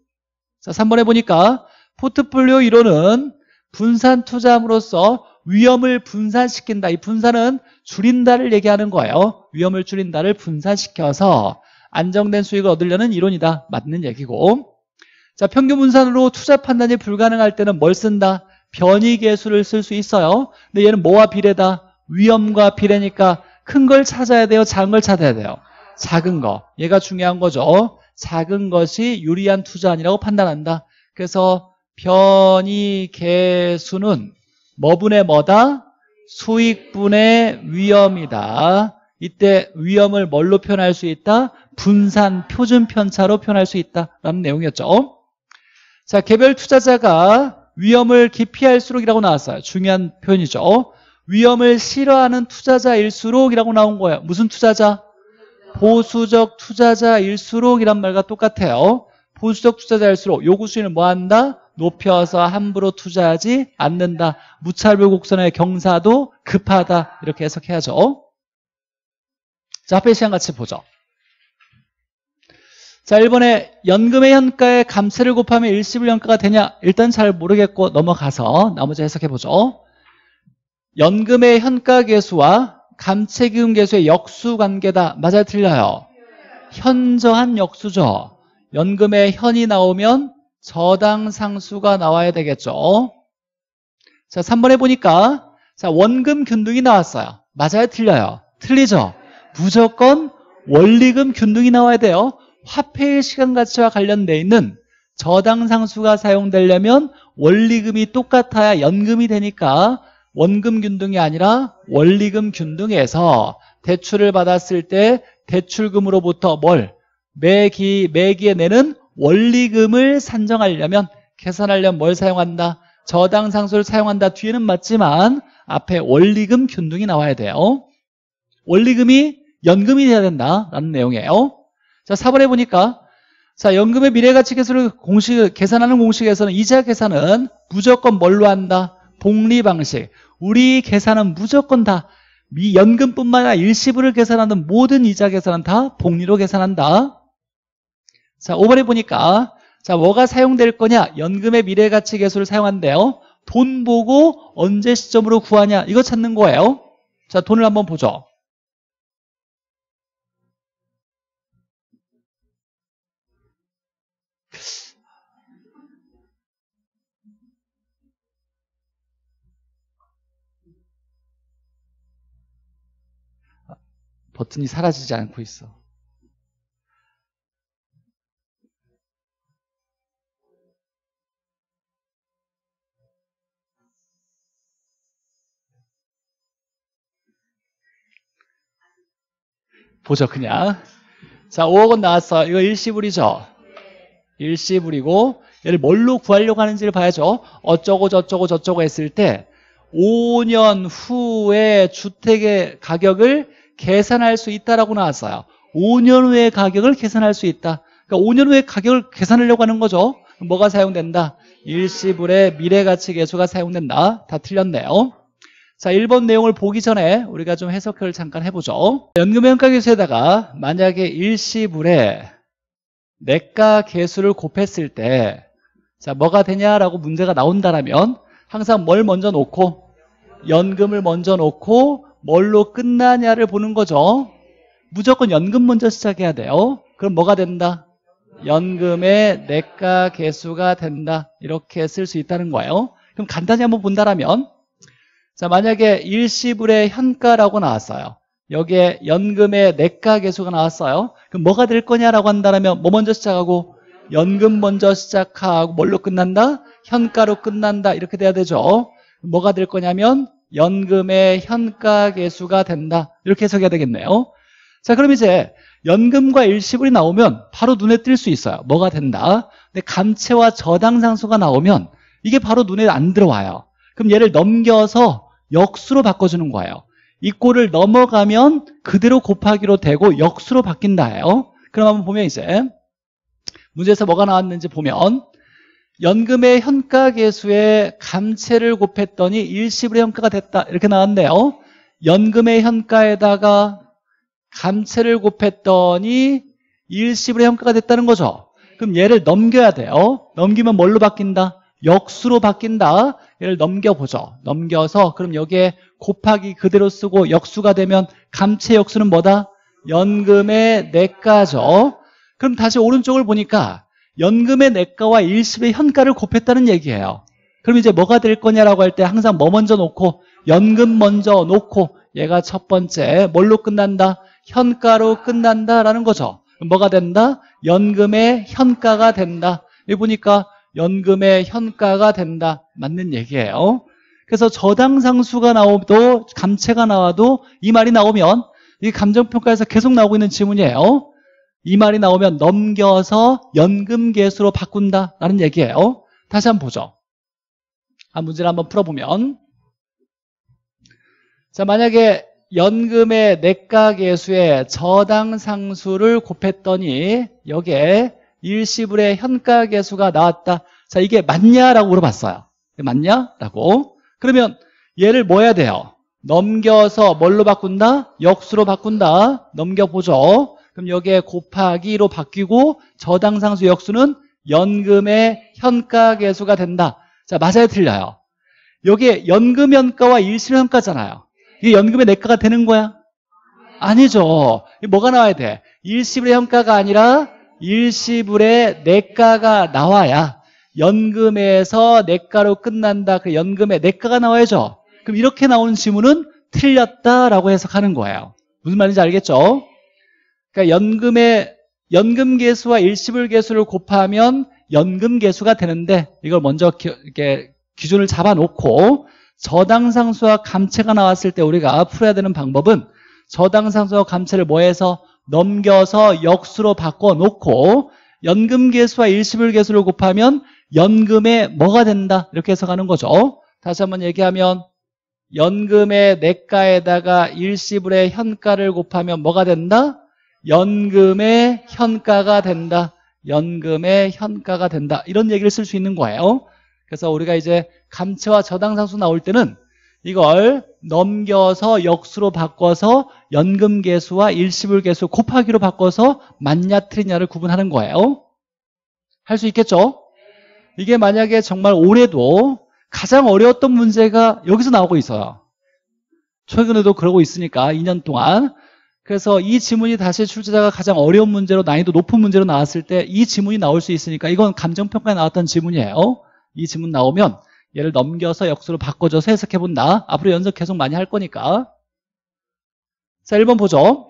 Speaker 1: 자, 3번에 보니까 포트폴리오 이론은 분산 투자함으로써 위험을 분산시킨다. 이 분산은 줄인다를 얘기하는 거예요. 위험을 줄인다를 분산시켜서 안정된 수익을 얻으려는 이론이다. 맞는 얘기고. 자, 평균 분산으로 투자 판단이 불가능할 때는 뭘 쓴다? 변이 계수를 쓸 수 있어요. 근데 얘는 뭐와 비례다? 위험과 비례니까 큰 걸 찾아야 돼요? 작은 걸 찾아야 돼요? 작은 거. 얘가 중요한 거죠. 작은 것이 유리한 투자 아니라고 판단한다. 그래서 변이계수는 뭐분의 뭐다? 수익분의 위험이다. 이때 위험을 뭘로 표현할 수 있다? 분산 표준 편차로 표현할 수 있다라는 내용이었죠. 자, 개별 투자자가 위험을 기피할수록이라고 나왔어요. 중요한 표현이죠. 위험을 싫어하는 투자자일수록이라고 나온 거예요. 무슨 투자자? 보수적 투자자일수록이란 말과 똑같아요. 보수적 투자자일수록 요구 수위를 뭐 한다? 높여서 함부로 투자하지 않는다. 무차별 곡선의 경사도 급하다. 이렇게 해석해야죠. 자, 앞에 시간 같이 보죠. 자, 1번에 연금의 현가에 감세를 곱하면 일시불 현가가 되냐? 일단 잘 모르겠고 넘어가서 나머지 해석해보죠. 연금의 현가 계수와 감채기금 계수의 역수 관계다. 맞아요? 틀려요? 현저한 역수죠. 연금의 현이 나오면 저당 상수가 나와야 되겠죠. 자, 3번에 보니까 자, 원금 균등이 나왔어요. 맞아요? 틀려요? 틀리죠? 무조건 원리금 균등이 나와야 돼요. 화폐의 시간 가치와 관련돼 있는 저당 상수가 사용되려면 원리금이 똑같아야 연금이 되니까 원금 균등이 아니라 원리금 균등에서 대출을 받았을 때 대출금으로부터 뭘 매기 매기에 내는 원리금을 산정하려면 계산하려면 뭘 사용한다? 저당 상수를 사용한다. 뒤에는 맞지만 앞에 원리금 균등이 나와야 돼요. 원리금이 연금이 돼야 된다라는 내용이에요. 자, 4번에 보니까 자, 연금의 미래가치 계수를 공식 계산하는 공식에서는 이자 계산은 무조건 뭘로 한다? 복리 방식. 우리 계산은 무조건 다미 연금뿐만 아니라 일시불을 계산하는 모든 이자 계산은 다 복리로 계산한다. 자, 5번에 보니까 자, 뭐가 사용될 거냐? 연금의 미래 가치 계수를 사용한대요. 돈 보고 언제 시점으로 구하냐? 이거 찾는 거예요. 자, 돈을 한번 보죠. 버튼이 사라지지 않고 있어. 보죠 그냥 자 5억 원 나왔어 이거 일시불이죠 일시불이고 얘를 뭘로 구하려고 하는지를 봐야죠 어쩌고 저쩌고 저쩌고 했을 때 5년 후에 주택의 가격을 계산할 수 있다라고 나왔어요. 5년 후의 가격을 계산할 수 있다. 그러니까 5년 후의 가격을 계산하려고 하는 거죠. 뭐가 사용된다? 일시불의 미래가치 계수가 사용된다. 다 틀렸네요. 자, 1번 내용을 보기 전에 우리가 좀 해석을 잠깐 해보죠. 연금현가계수에다가 만약에 일시불에 내가 계수를 곱했을 때 자, 뭐가 되냐라고 문제가 나온다라면 항상 뭘 먼저 놓고 연금을 먼저 놓고 뭘로 끝나냐를 보는 거죠. 무조건 연금 먼저 시작해야 돼요. 그럼 뭐가 된다? 연금의 내가 계수가 된다. 이렇게 쓸 수 있다는 거예요. 그럼 간단히 한번 본다라면 자 만약에 일시불의 현가라고 나왔어요. 여기에 연금의 내가 계수가 나왔어요. 그럼 뭐가 될 거냐라고 한다면 뭐 먼저 시작하고 연금 먼저 시작하고 뭘로 끝난다? 현가로 끝난다. 이렇게 돼야 되죠. 뭐가 될 거냐면 연금의 현가 계수가 된다. 이렇게 해석해야 되겠네요. 자, 그럼 이제 연금과 일시불이 나오면 바로 눈에 띌 수 있어요. 뭐가 된다? 근데 감채와 저당 상수가 나오면 이게 바로 눈에 안 들어와요. 그럼 얘를 넘겨서 역수로 바꿔주는 거예요. 이 꼴을 넘어가면 그대로 곱하기로 되고 역수로 바뀐다예요. 그럼 한번 보면 이제 문제에서 뭐가 나왔는지 보면 연금의 현가계수에 감채를 곱했더니 일시불의 현가가 됐다 이렇게 나왔네요. 연금의 현가에다가 감채를 곱했더니 일시불의 현가가 됐다는 거죠. 그럼 얘를 넘겨야 돼요. 넘기면 뭘로 바뀐다? 역수로 바뀐다. 얘를 넘겨보죠. 넘겨서 그럼 여기에 곱하기 그대로 쓰고 역수가 되면 감채 역수는 뭐다? 연금의 내가죠. 그럼 다시 오른쪽을 보니까 연금의 내가와 일시불의 현가를 곱했다는 얘기예요. 그럼 이제 뭐가 될 거냐라고 할 때 항상 뭐 먼저 놓고 연금 먼저 놓고 얘가 첫 번째 뭘로 끝난다? 현가로 끝난다라는 거죠. 뭐가 된다? 연금의 현가가 된다. 여기 보니까 연금의 현가가 된다. 맞는 얘기예요. 그래서 저당상수가 나오도 감채가 나와도 이 말이 나오면 이 감정평가에서 계속 나오고 있는 지문이에요. 이 말이 나오면 넘겨서 연금계수로 바꾼다라는 얘기예요. 다시 한번 보죠. 한 문제를 한번 풀어보면 자 만약에 연금의 내가계수에 저당상수를 곱했더니 여기에 일시불의 현가 계수가 나왔다. 자 이게 맞냐라고 물어봤어요. 맞냐라고 그러면 얘를 뭐 해야 돼요? 넘겨서 뭘로 바꾼다? 역수로 바꾼다. 넘겨보죠. 그럼 여기에 곱하기로 바뀌고 저당상수 역수는 연금의 현가계수가 된다. 자 맞아요 틀려요? 여기에 연금현가와 일시현가잖아요. 이게 연금의 내가가 되는 거야? 아니죠. 뭐가 나와야 돼? 일시불의 현가가 아니라 일시불의 내가가 나와야 연금에서 내가로 끝난다. 그 연금의 내가가 나와야죠. 그럼 이렇게 나오는 지문은 틀렸다라고 해석하는 거예요. 무슨 말인지 알겠죠? 그러니까 연금의 연금 계수와 일시불 계수를 곱하면 연금 계수가 되는데 이걸 먼저 기, 이렇게 기준을 잡아놓고 저당상수와 감채가 나왔을 때 우리가 풀어야 되는 방법은 저당상수와 감채를 뭐해서 넘겨서 역수로 바꿔놓고 연금계수와 일시불계수를 곱하면 연금에 뭐가 된다? 이렇게 해석하는 거죠. 다시 한번 얘기하면 연금의 내가에다가 일시불의 현가를 곱하면 뭐가 된다? 연금의 현가가 된다. 연금의 현가가 된다. 이런 얘기를 쓸 수 있는 거예요. 그래서 우리가 이제 감채와 저당상수 나올 때는 이걸 넘겨서 역수로 바꿔서 연금계수와 일시불계수 곱하기로 바꿔서 맞냐 틀리냐를 구분하는 거예요. 할 수 있겠죠? 이게 만약에 정말 올해도 가장 어려웠던 문제가 여기서 나오고 있어요. 최근에도 그러고 있으니까 2년 동안. 그래서 이 지문이 다시 출제자가 가장 어려운 문제로 난이도 높은 문제로 나왔을 때 이 지문이 나올 수 있으니까 이건 감정평가에 나왔던 지문이에요. 이 지문 나오면 얘를 넘겨서 역수로 바꿔줘서 해석해본다. 앞으로 연습 계속 많이 할 거니까. 자, 1번 보죠.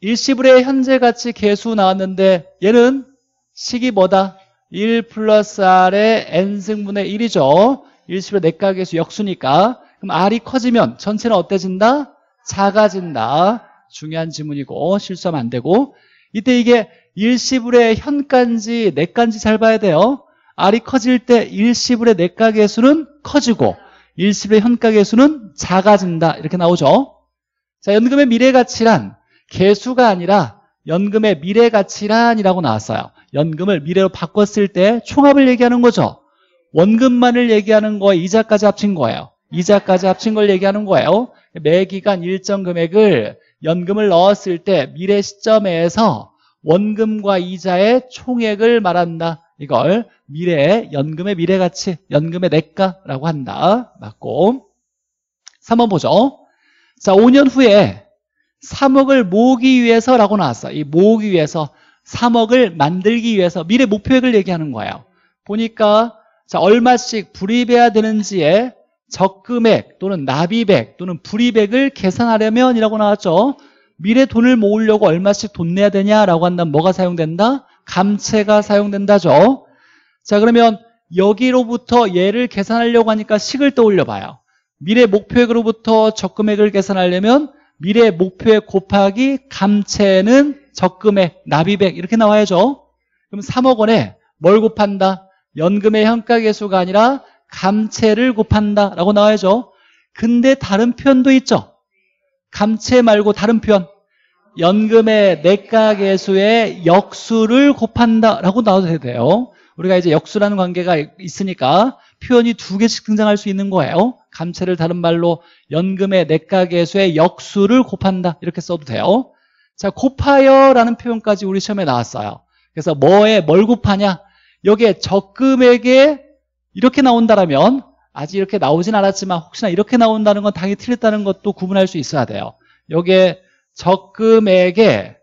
Speaker 1: 일시불의 현재 가치 계수 나왔는데 얘는 식이 뭐다? 1 플러스 R의 N승분의 1이죠. 일시불의 내가 계수 역수니까. 그럼 R이 커지면 전체는 어때진다? 작아진다. 중요한 지문이고 실수하면 안 되고 이때 이게 일시불의 현가인지 내가인지 잘 봐야 돼요. R이 커질 때 일시불의 내가 계수는 커지고 일시불의 현가계수는 작아진다. 이렇게 나오죠. 자, 연금의 미래가치란 개수가 아니라 연금의 미래가치란이라고 나왔어요. 연금을 미래로 바꿨을 때 총합을 얘기하는 거죠. 원금만을 얘기하는 거에 이자까지 합친 거예요. 이자까지 합친 걸 얘기하는 거예요. 매 기간 일정 금액을 연금을 넣었을 때 미래 시점에서 원금과 이자의 총액을 말한다. 이걸 미래의 연금의 미래 가치, 연금의 내가라고 한다. 맞고 3번 보죠. 자, 5년 후에 3억을 모으기 위해서라고 나왔어. 이 모으기 위해서 3억을 만들기 위해서 미래 목표액을 얘기하는 거예요. 보니까 자, 얼마씩 불입해야 되는지에 적금액 또는 납입액 또는 불입액을 계산하려면 이라고 나왔죠. 미래 돈을 모으려고 얼마씩 돈 내야 되냐라고 한다면 뭐가 사용된다? 감채가 사용된다죠. 자 그러면 여기로부터 얘를 계산하려고 하니까 식을 떠올려 봐요. 미래 목표액으로부터 적금액을 계산하려면 미래 목표액 곱하기 감채는 적금액, 납입액 이렇게 나와야죠. 그럼 3억 원에 뭘 곱한다? 연금의 현가계수가 아니라 감채를 곱한다 라고 나와야죠. 근데 다른 표현도 있죠. 감채 말고 다른 표현. 연금의 내가계수의 역수를 곱한다 라고 나와도 돼요. 우리가 이제 역수라는 관계가 있으니까 표현이 두 개씩 등장할 수 있는 거예요. 감채를 다른 말로 연금의 내가계수의 역수를 곱한다 이렇게 써도 돼요. 자 곱하여라는 표현까지 우리 시험에 나왔어요. 그래서 뭐에 뭘 곱하냐? 여기에 적금액에 이렇게 나온다라면 아직 이렇게 나오진 않았지만 혹시나 이렇게 나온다는 건 당연히 틀렸다는 것도 구분할 수 있어야 돼요. 여기에 적금액에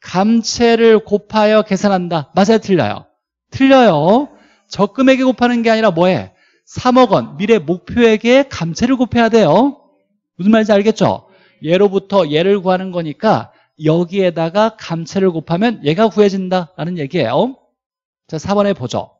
Speaker 1: 감채를 곱하여 계산한다. 맞아요? 틀려요? 틀려요. 적금액에 곱하는 게 아니라 뭐해? 3억 원 미래 목표액에 감채를 곱해야 돼요. 무슨 말인지 알겠죠? 얘로부터 얘를 구하는 거니까 여기에다가 감채를 곱하면 얘가 구해진다라는 얘기예요. 자, 4번에 보죠.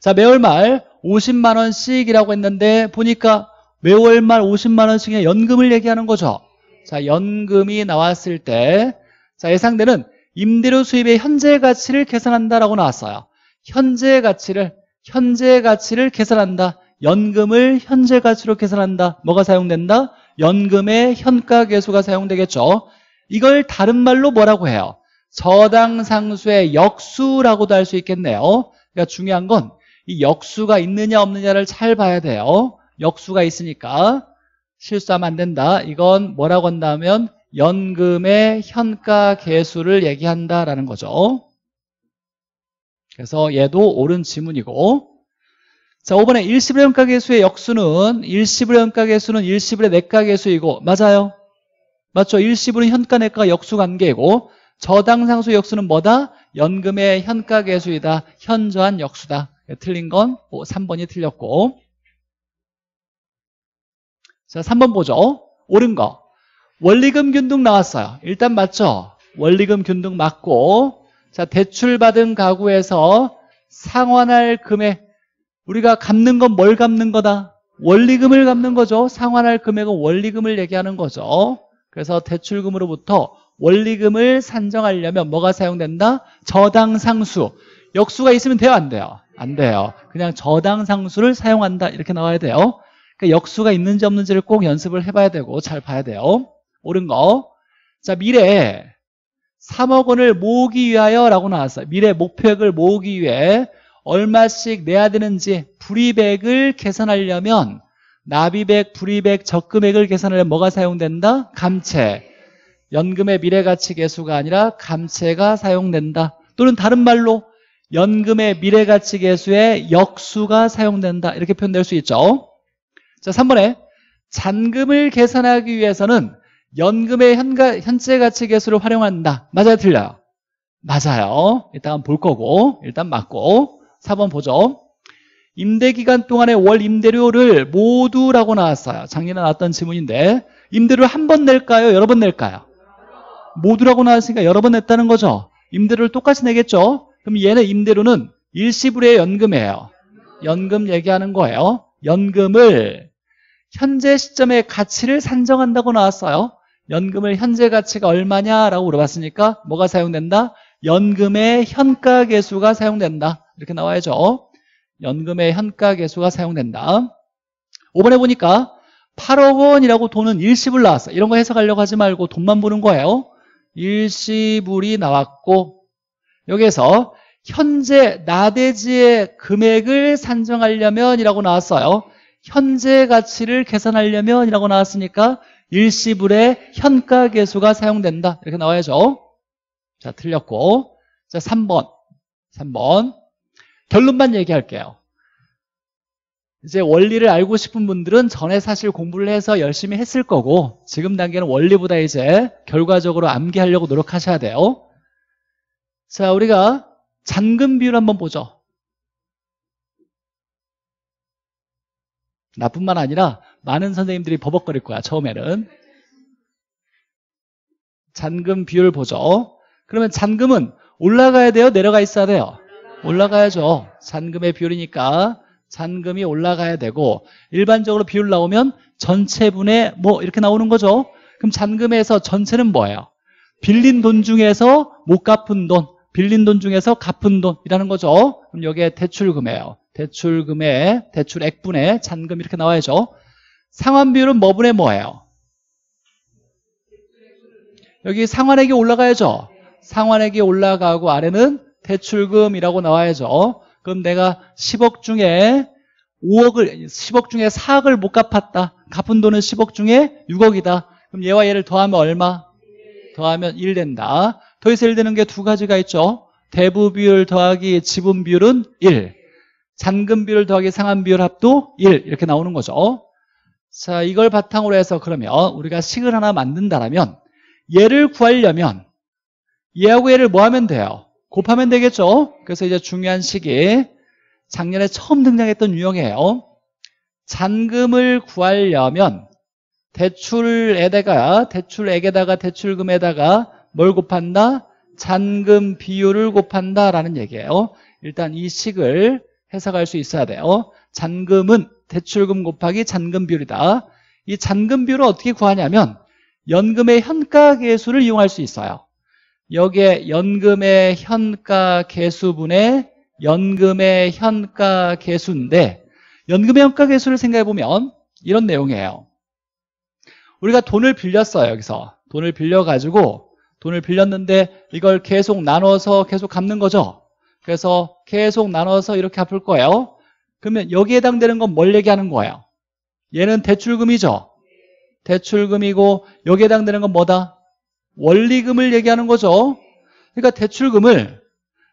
Speaker 1: 자, 매월 말 50만 원씩이라고 했는데 보니까 매월 말 50만 원씩의 연금을 얘기하는 거죠. 자, 연금이 나왔을 때 자, 예상되는 임대료 수입의 현재 가치를 계산한다라고 나왔어요. 현재 가치를 현재 가치를 계산한다. 연금을 현재 가치로 계산한다. 뭐가 사용된다? 연금의 현가 계수가 사용되겠죠. 이걸 다른 말로 뭐라고 해요? 저당 상수의 역수라고도 할 수 있겠네요. 그러니까 중요한 건 이 역수가 있느냐 없느냐를 잘 봐야 돼요. 역수가 있으니까 실수하면 안 된다. 이건 뭐라고 한다면 연금의 현가 계수를 얘기한다라는 거죠. 그래서 얘도 옳은 지문이고 자 5번에 일시불의 현가계수의 역수는 일시불의 현가계수는 일시불의 내가계수이고 맞아요? 맞죠? 일시불은 현가 내가 역수 관계이고 저당상수 역수는 뭐다? 연금의 현가계수이다 현저한 역수다 틀린 건 3번이 틀렸고 자 3번 보죠. 옳은 거. 원리금 균등 나왔어요. 일단 맞죠? 원리금 균등 맞고 자 대출받은 가구에서 상환할 금액. 우리가 갚는 건 뭘 갚는 거다? 원리금을 갚는 거죠. 상환할 금액은 원리금을 얘기하는 거죠. 그래서 대출금으로부터 원리금을 산정하려면 뭐가 사용된다? 저당상수. 역수가 있으면 돼요? 안 돼요? 안 돼요. 그냥 저당상수를 사용한다. 이렇게 나와야 돼요 그러니까 역수가 있는지 없는지를 꼭 연습을 해봐야 되고 잘 봐야 돼요 옳은 거. 자, 미래에 3억 원을 모으기 위하여 라고 나왔어요. 미래 목표액을 모으기 위해 얼마씩 내야 되는지 불이백을 계산하려면 납입액, 불이백, 적금액을 계산하려면 뭐가 사용된다? 감채. 연금의 미래가치 계수가 아니라 감채가 사용된다. 또는 다른 말로 연금의 미래가치 계수의 역수가 사용된다. 이렇게 표현될 수 있죠. 자, 3번에 잔금을 계산하기 위해서는 연금의 현가, 현재 가치 계수를 활용한다. 맞아요? 틀려요? 맞아요. 일단 볼 거고 일단 맞고 4번 보죠. 임대기간 동안의 월 임대료를 모두라고 나왔어요. 작년에 나왔던 지문인데 임대료를 한 번 낼까요? 여러 번 낼까요? 모두라고 나왔으니까 여러 번 냈다는 거죠. 임대료를 똑같이 내겠죠? 그럼 얘는 임대료는 일시불의 연금이에요. 연금 얘기하는 거예요. 연금을 현재 시점의 가치를 산정한다고 나왔어요. 연금을 현재 가치가 얼마냐라고 물어봤으니까 뭐가 사용된다? 연금의 현가 계수가 사용된다. 이렇게 나와야죠. 연금의 현가 계수가 사용된다. 5번에 보니까 8억 원이라고 돈은 일시불 나왔어. 이런 거 해석하려고 하지 말고 돈만 보는 거예요. 일시불이 나왔고 여기에서 현재 나대지의 금액을 산정하려면 이라고 나왔어요. 현재 가치를 계산하려면 이라고 나왔으니까 일시불의 현가 계수가 사용된다. 이렇게 나와야죠. 자, 틀렸고. 자, 3번. 3번. 결론만 얘기할게요. 이제 원리를 알고 싶은 분들은 전에 사실 공부를 해서 열심히 했을 거고 지금 단계는 원리보다 이제 결과적으로 암기하려고 노력하셔야 돼요. 자, 우리가 잔금 비율 한번 보죠. 나뿐만 아니라 많은 선생님들이 버벅거릴 거야, 처음에는. 잔금 비율 보죠. 그러면 잔금은 올라가야 돼요? 내려가 있어야 돼요? 올라가야죠. 잔금의 비율이니까 잔금이 올라가야 되고 일반적으로 비율 나오면 전체분의 뭐 이렇게 나오는 거죠. 그럼 잔금에서 전체는 뭐예요? 빌린 돈 중에서 못 갚은 돈, 빌린 돈 중에서 갚은 돈이라는 거죠. 그럼 여기에 대출금이에요. 대출금의 대출액분의 잔금 이렇게 나와야죠. 상환 비율은 뭐분의 뭐예요? 여기 상환액이 올라가야죠. 상환액이 올라가고 아래는 대출금이라고 나와야죠. 그럼 내가 10억 중에 5억을 10억 중에 4억을 못 갚았다. 갚은 돈은 10억 중에 6억이다. 그럼 얘와 얘를 더하면 얼마? 더하면 1 된다. 더해서 1 되는 게 두 가지가 있죠. 대부 비율 더하기 지분 비율은 1. 잔금 비율 더하기 상환 비율 합도 1. 이렇게 나오는 거죠. 자, 이걸 바탕으로 해서 그러면 우리가 식을 하나 만든다면 얘를 구하려면 얘하고 얘를 뭐 하면 돼요? 곱하면 되겠죠? 그래서 이제 중요한 식이 작년에 처음 등장했던 유형이에요. 잔금을 구하려면 대출에다가 대출액에다가 대출금에다가 뭘 곱한다? 잔금 비율을 곱한다라는 얘기예요. 일단 이 식을 해석할 수 있어야 돼요. 잔금은 대출금 곱하기 잔금 비율이다. 이 잔금 비율을 어떻게 구하냐면 연금의 현가 계수를 이용할 수 있어요. 여기에 연금의 현가 계수분의 연금의 현가 계수인데 연금의 현가 계수를 생각해 보면 이런 내용이에요. 우리가 돈을 빌렸어요. 여기서 돈을 빌려가지고 돈을 빌렸는데 이걸 계속 나눠서 계속 갚는 거죠. 그래서 계속 나눠서 이렇게 갚을 거예요. 그러면 여기에 해당되는 건 뭘 얘기하는 거예요? 얘는 대출금이죠. 대출금이고 여기에 해당되는 건 뭐다? 원리금을 얘기하는 거죠. 그러니까 대출금을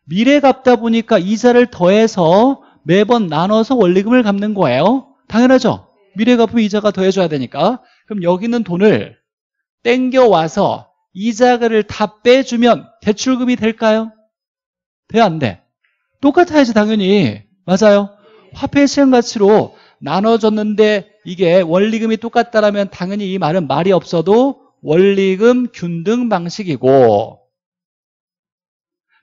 Speaker 1: 미래 갚다 보니까 이자를 더해서 매번 나눠서 원리금을 갚는 거예요. 당연하죠. 미래 갚으면 이자가 더해줘야 되니까. 그럼 여기 있는 돈을 땡겨와서 이자를 다 빼주면 대출금이 될까요? 돼, 안 돼? 똑같아야지, 당연히. 맞아요. 화폐 시행 가치로 나눠줬는데 이게 원리금이 똑같다라면 당연히 이 말은 말이 없어도 원리금 균등 방식이고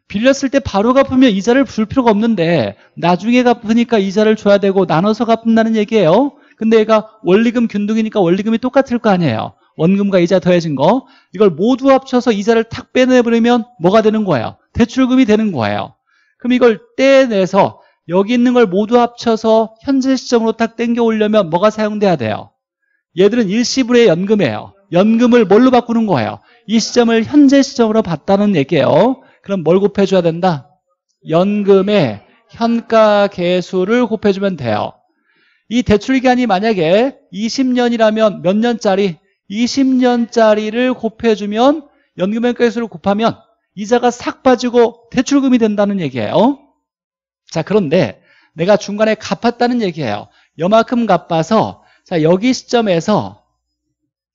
Speaker 1: 빌렸을 때 바로 갚으면 이자를 줄 필요가 없는데 나중에 갚으니까 이자를 줘야 되고 나눠서 갚는다는 얘기예요. 근데 얘가 원리금 균등이니까 원리금이 똑같을 거 아니에요. 원금과 이자 더해진 거 이걸 모두 합쳐서 이자를 탁 빼내버리면 뭐가 되는 거예요? 대출금이 되는 거예요. 그럼 이걸 떼내서 여기 있는 걸 모두 합쳐서 현재 시점으로 딱 땡겨 오려면 뭐가 사용돼야 돼요? 얘들은 일시불의 연금이에요. 연금을 뭘로 바꾸는 거예요? 이 시점을 현재 시점으로 봤다는 얘기예요. 그럼 뭘 곱해줘야 된다? 연금의 현가 계수를 곱해주면 돼요. 이 대출기간이 만약에 20년이라면 몇 년짜리? 20년짜리를 곱해주면 연금 현가 계수를 곱하면 이자가 싹 빠지고 대출금이 된다는 얘기예요. 자 그런데 내가 중간에 갚았다는 얘기예요. 요만큼 갚아서 자 여기 시점에서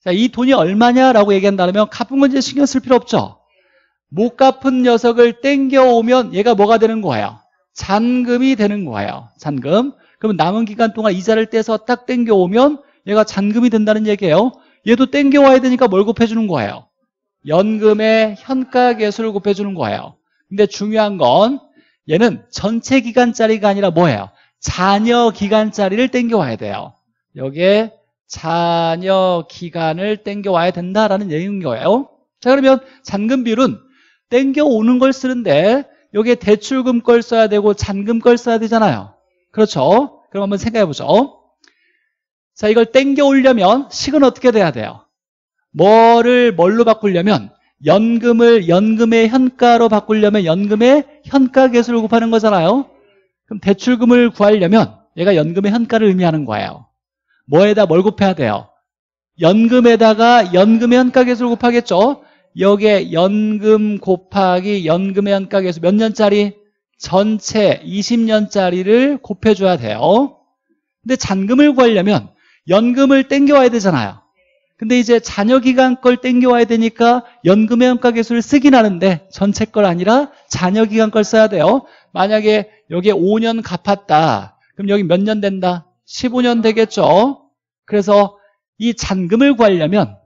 Speaker 1: 자, 이 돈이 얼마냐라고 얘기한다면 갚은 건 이제 신경 쓸 필요 없죠. 못 갚은 녀석을 땡겨오면 얘가 뭐가 되는 거예요? 잔금이 되는 거예요. 잔금. 그러면 남은 기간 동안 이자를 떼서 딱 땡겨오면 얘가 잔금이 된다는 얘기예요. 얘도 땡겨와야 되니까 뭘 곱해주는 거예요? 연금의 현가 계수를 곱해주는 거예요. 근데 중요한 건 얘는 전체 기간짜리가 아니라 뭐예요? 자녀 기간짜리를 땡겨와야 돼요. 여기에 자녀 기간을 땡겨와야 된다라는 얘기인 거예요. 자 그러면 잔금 비율은 땡겨오는 걸 쓰는데 여기에 대출금 걸 써야 되고 잔금 걸 써야 되잖아요. 그렇죠? 그럼 한번 생각해 보죠. 자, 이걸 땡겨 오려면 식은 어떻게 돼야 돼요? 뭐를 뭘로 바꾸려면 연금을 연금의 현가로 바꾸려면 연금의 현가 계수를 곱하는 거잖아요. 그럼 대출금을 구하려면 얘가 연금의 현가를 의미하는 거예요. 뭐에다 뭘 곱해야 돼요? 연금에다가 연금의 현가 계수를 곱하겠죠. 여기에 연금 곱하기 연금의 현가 계수 몇 년짜리? 전체 20년짜리를 곱해줘야 돼요. 근데 잔금을 구하려면 연금을 땡겨와야 되잖아요. 근데 이제 자녀 기간 걸 땡겨와야 되니까 연금의 현가계수를 쓰긴 하는데 전체 걸 아니라 자녀 기간 걸 써야 돼요. 만약에 여기에 5년 갚았다. 그럼 여기 몇 년 된다? 15년 되겠죠. 그래서 이 잔금을 구하려면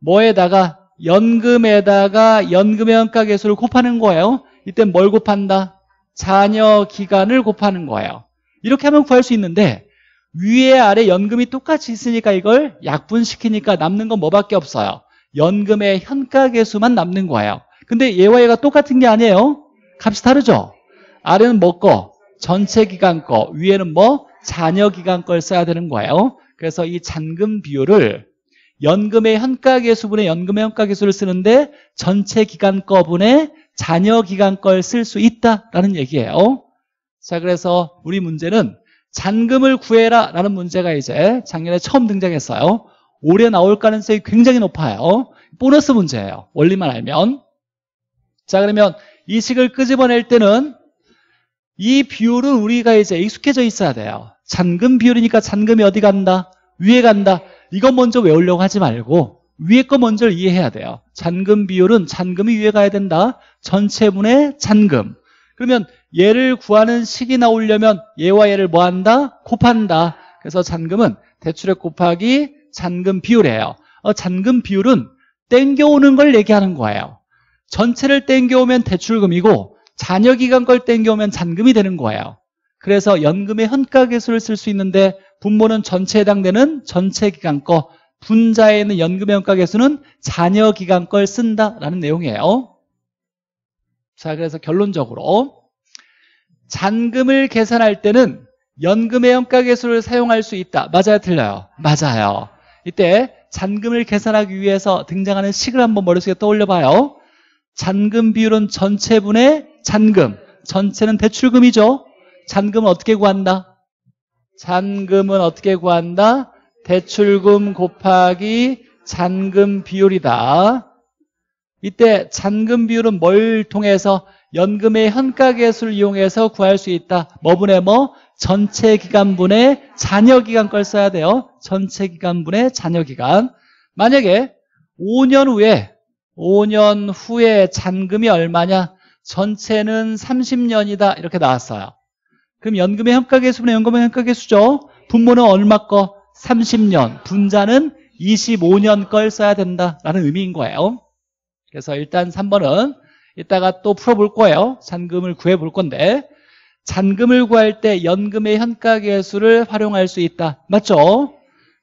Speaker 1: 뭐에다가 연금에다가 연금의 현가계수를 곱하는 거예요. 이때 뭘 곱한다? 자녀 기간을 곱하는 거예요. 이렇게 하면 구할 수 있는데 위에 아래 연금이 똑같이 있으니까 이걸 약분시키니까 남는 건 뭐밖에 없어요. 연금의 현가계수만 남는 거예요. 근데 얘와 얘가 똑같은 게 아니에요. 값이 다르죠? 아래는 뭐 거? 전체 기간 거. 위에는 뭐? 자녀 기간 걸 써야 되는 거예요. 그래서 이 잔금 비율을 연금의 현가계수분의 연금의 현가계수를 쓰는데 전체 기간 거분의 자녀 기간 걸 쓸 수 있다라는 얘기예요. 자, 그래서 우리 문제는 잔금을 구해라 라는 문제가 이제 작년에 처음 등장했어요. 올해 나올 가능성이 굉장히 높아요. 보너스 문제예요. 원리만 알면. 자, 그러면 이 식을 끄집어낼 때는 이 비율은 우리가 이제 익숙해져 있어야 돼요. 잔금 비율이니까 잔금이 어디 간다? 위에 간다. 이것 먼저 외우려고 하지 말고 위에 거 먼저 이해해야 돼요. 잔금 비율은 잔금이 위에 가야 된다. 전체분의 잔금. 그러면 얘를 구하는 식이 나오려면 얘와 얘를 뭐 한다? 곱한다. 그래서 잔금은 대출액 곱하기 잔금 비율이에요. 어, 잔금 비율은 땡겨오는 걸 얘기하는 거예요. 전체를 땡겨오면 대출금이고 자녀기간 걸 땡겨오면 잔금이 되는 거예요. 그래서 연금의 현가계수를 쓸 수 있는데 분모는 전체에 해당되는 전체 기간 거 분자에 있는 연금의 현가계수는 자녀기간 걸 쓴다라는 내용이에요. 자 그래서 결론적으로 잔금을 계산할 때는 연금의 현가계수를 사용할 수 있다. 맞아요? 틀려요? 맞아요. 이때 잔금을 계산하기 위해서 등장하는 식을 한번 머릿속에 떠올려 봐요. 잔금 비율은 전체분의 잔금. 전체는 대출금이죠. 잔금은 어떻게 구한다? 잔금은 어떻게 구한다? 대출금 곱하기 잔금 비율이다. 이때 잔금 비율은 뭘 통해서 연금의 현가계수를 이용해서 구할 수 있다. 뭐분의 뭐? 전체 기간분의 잔여 기간 걸 써야 돼요. 전체 기간분의 잔여 기간. 만약에 5년 후에 5년 후에 잔금이 얼마냐? 전체는 30년이다. 이렇게 나왔어요. 그럼 연금의 현가계수분의 연금의 현가계수죠. 분모는 얼마 거? 30년. 분자는 25년 걸 써야 된다라는 의미인 거예요. 그래서 일단 3번은 이따가 또 풀어볼 거예요. 잔금을 구해볼 건데 잔금을 구할 때 연금의 현가계수를 활용할 수 있다. 맞죠?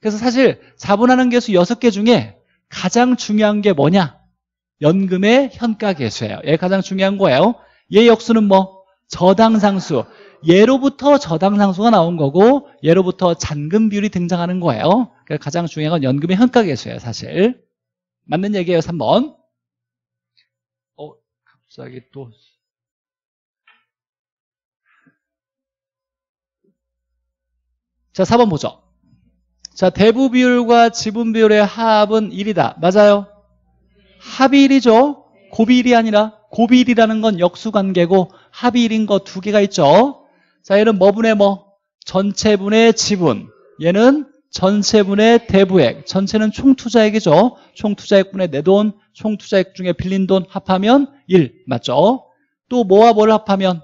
Speaker 1: 그래서 사실 자본하는 계수 6개 중에 가장 중요한 게 뭐냐? 연금의 현가계수예요. 얘 가장 중요한 거예요. 얘 역수는 뭐? 저당상수. 얘로부터 저당상수가 나온 거고 얘로부터 잔금 비율이 등장하는 거예요. 가장 중요한 건 연금의 현가계수예요. 사실. 맞는 얘기예요. 3번. 갑자기 또 자, 4번 보죠. 자, 대부 비율과 지분 비율의 합은 1이다. 맞아요? 합이 1이죠? 고비일이 아니라 고비일이라는 건 역수관계고 합이 1인 거 두 개가 있죠. 자, 얘는 뭐분의 뭐? 전체분의 지분. 얘는 전체분의 대부액. 전체는 총투자액이죠. 총투자액분의 내 돈, 총투자액 중에 빌린 돈 합하면 1 맞죠? 또 뭐와 뭘 합하면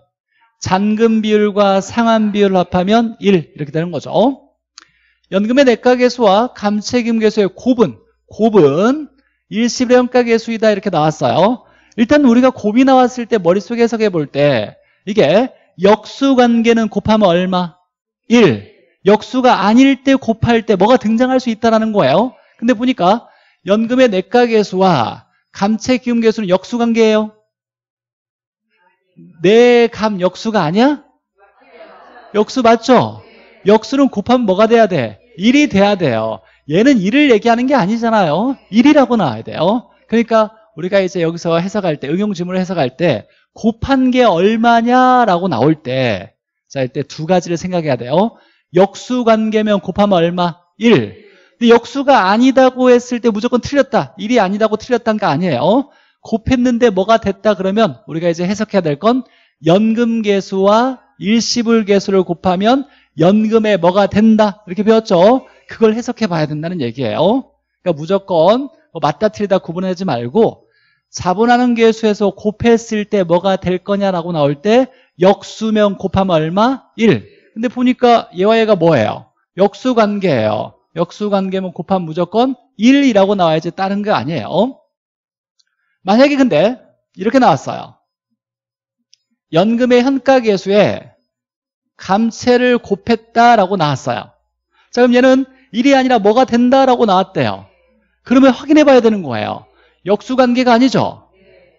Speaker 1: 잔금 비율과 상환 비율을 합하면 1 이렇게 되는 거죠. 연금의 내가계수와 감책임계수의 곱은 곱은 일시불의 현가계수이다 이렇게 나왔어요. 일단 우리가 곱이 나왔을 때 머릿속에 해석해 볼 때 이게 역수관계는 곱하면 얼마? 1 역수가 아닐 때 곱할 때 뭐가 등장할 수 있다는 거예요. 근데 보니까 연금의 내가계수와 감채 기움 계수는 역수관계예요. 내감 역수가 아니야? 역수 맞죠? 역수는 곱하면 뭐가 돼야 돼? 1이 돼야 돼요. 얘는 1을 얘기하는 게 아니잖아요. 1이라고 나와야 돼요. 그러니까 우리가 이제 여기서 해석할 때, 응용 지문을 해석할 때, 곱한 게 얼마냐라고 나올 때, 자, 이때 두 가지를 생각해야 돼요. 역수 관계면 곱하면 얼마? 1. 근데 역수가 아니다고 했을 때 무조건 틀렸다. 1이 아니다고 틀렸다는 거 아니에요. 곱했는데 뭐가 됐다 그러면 우리가 이제 해석해야 될 건 연금계수와 일시불계수를 곱하면 연금에 뭐가 된다. 이렇게 배웠죠. 그걸 해석해 봐야 된다는 얘기예요. 그러니까 무조건 뭐 맞다 틀리다 구분하지 말고 자분하는 계수에서 곱했을 때 뭐가 될 거냐라고 나올 때 역수면 곱하면 얼마? 1. 근데 보니까 얘와 얘가 뭐예요? 역수관계예요. 역수관계면 곱하면 무조건 1이라고 나와야지 다른 거 아니에요. 만약에 근데 이렇게 나왔어요. 연금의 현가계수에 감채를 곱했다라고 나왔어요. 자 그럼 얘는 1이 아니라 뭐가 된다라고 나왔대요. 그러면 확인해 봐야 되는 거예요. 역수관계가 아니죠.